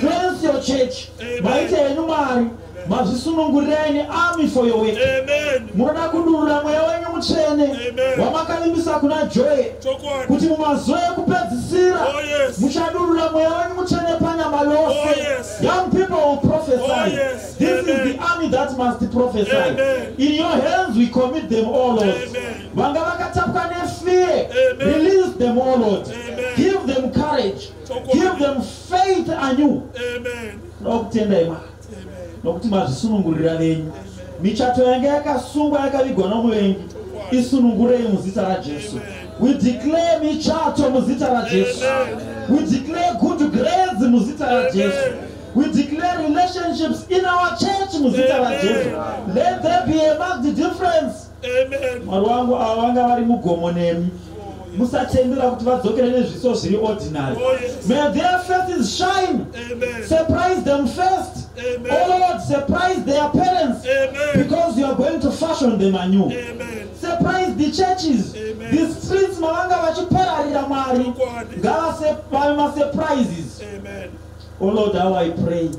Cleanse your church. Maite henyu mwari mazvisunungurirei nearmy for your work. Munoda kudurura mweya wenyu mutsvene. Wamakalimbisa kuna joe kuti mumazuva ekupedzisira Oh, yes. muchadurura mweya wenyu mutsvene panyama yose. Oh, young people will prophesy. Oh, yes. this is the army that must prophesy. In your hands we commit them all lord. Vanga vakatapwa nefear Amen. release them all lord. Give them courage. Give them faith anew. Nokutendai mwari nokuti mazvisunungurira venyu. Michato yange yakasungwa yakavigwa nomuvengi. Isunungurei muzita rajesu. We declare michato muzita rajesu. We declare good grades muzita rajesu. We declare relationships in our church muzita rajesu. Let there be a marked difference. Amen. mwari wangu ava vanga vari mugomo nemi. Musatendera kuti vadzokere nezviso zviri ordinary. Oh, may their faces shine. Amen. surprise them first Amen. oh lord surprise their parents Amen. because you are going to fashion them anew Amen. surprise the churches Amen. the streets mavanga vachipararira mwari Chokwadi. ngavase- vave masurprises Amen. oh lord how i pray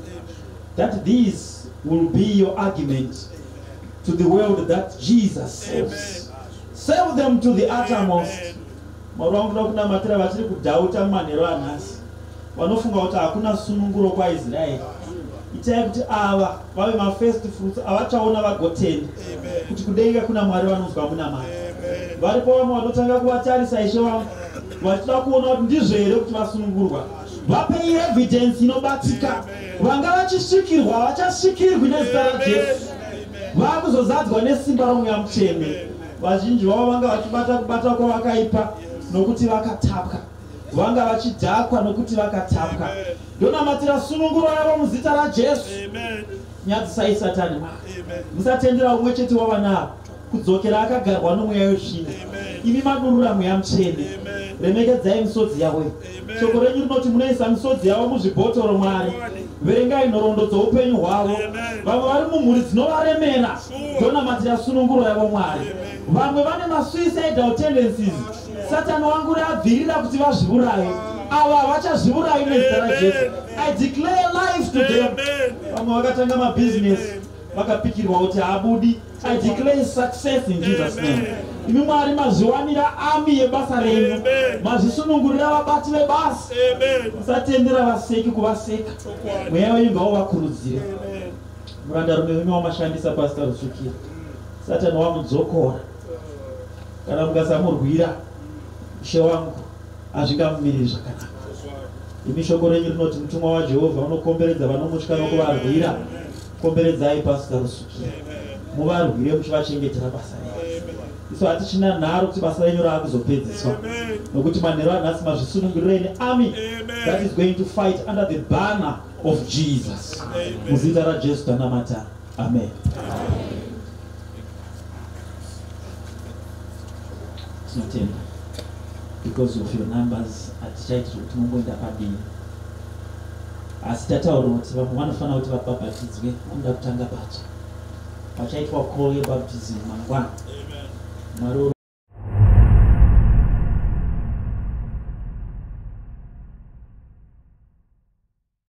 that this will be your argument to the world that jesus saves save them to the uttermost Amen. mwari wangu kuda kunamatira vachiri kudhauta mumanhero anhasi vanofunga kuti hakuna sununguro kwaisraeri itai kuti ava vave mafirst fruits avachaona vagotenda kuti kudenga kuna mwari vanonzwa muna mari varipo vamwe vanotanga kuvatarisa ishe vangu vachida kuona kuti ndizvo here kuti vasunungurwa. Vapei evidence inobatika vanga vachisvikirwa vachasvikirwi nezita rajesu. Vaakuzozadzwa nesimba romweya mutsvene. Vazhinji vavo vanga vachibata kubata kwavakaipa nokuti vakatapwa. Vanga vachidhakwa nokuti vakatapwa ndonamatira sununguro yavo muzita rajesu nyadzisai satani. Amen. musatendera umwe chete wavanavo kudzokera akagarwa nomweya wesvina. Imi madurura mweya mutsvene. Remekedzai misodzi yavo shoko renyu rinoti munoisa misodzi yavo muzvibhotoro mwari. Verengai nhoroondo dzoupenyu hwavo. Vamwe vari mumhuri dzinovaremera. Ndonamatira sununguro yavo mwari. Vamwe vane masuicidal tendencies satani wanguri abvirira kuti vazviuraye ava havachazviurayi nezita rajesu. I declare life to them. Vamwe vakatanga mabhizinesi vakapikirwa kuti haabudi. I declare success in jesus name. Imi mwari mazviwanira ami yebasa renyu. Mazvisunungurira vabati vebasa musatendera vaseki kuvaseka. Mweya wenyu ngauvakurudzire Amen. murandarume wenyu wamashandisa pasita rusukira. Satani wamudzokora. Kana mukasamurwira ishe wangu hazvingamumiriri zvakanaka. Imi shoko renyu rinoti mutumwa wajehovha unokomberedza vanomutya nokuvarwira. Komberedzai pasita rusukira muvarwire muchivachengetera basa renyu. Isu hatichina nharo kuti basa renyu raakuzopedziswa Amen. nokuti manhero anhasi mazvisunungurirei. Nearmy that is going to fight under the banner of jesus. Muzita rajesu tanamata. Amen. Tinotenda because of your numbers hatichaiti kuti mungoenda padini asi tataura kuti vamwe vanofanira kuti vabhabhatidzwe vanoda kutanga pacha pachaitwa call yebaptism mangwana mwari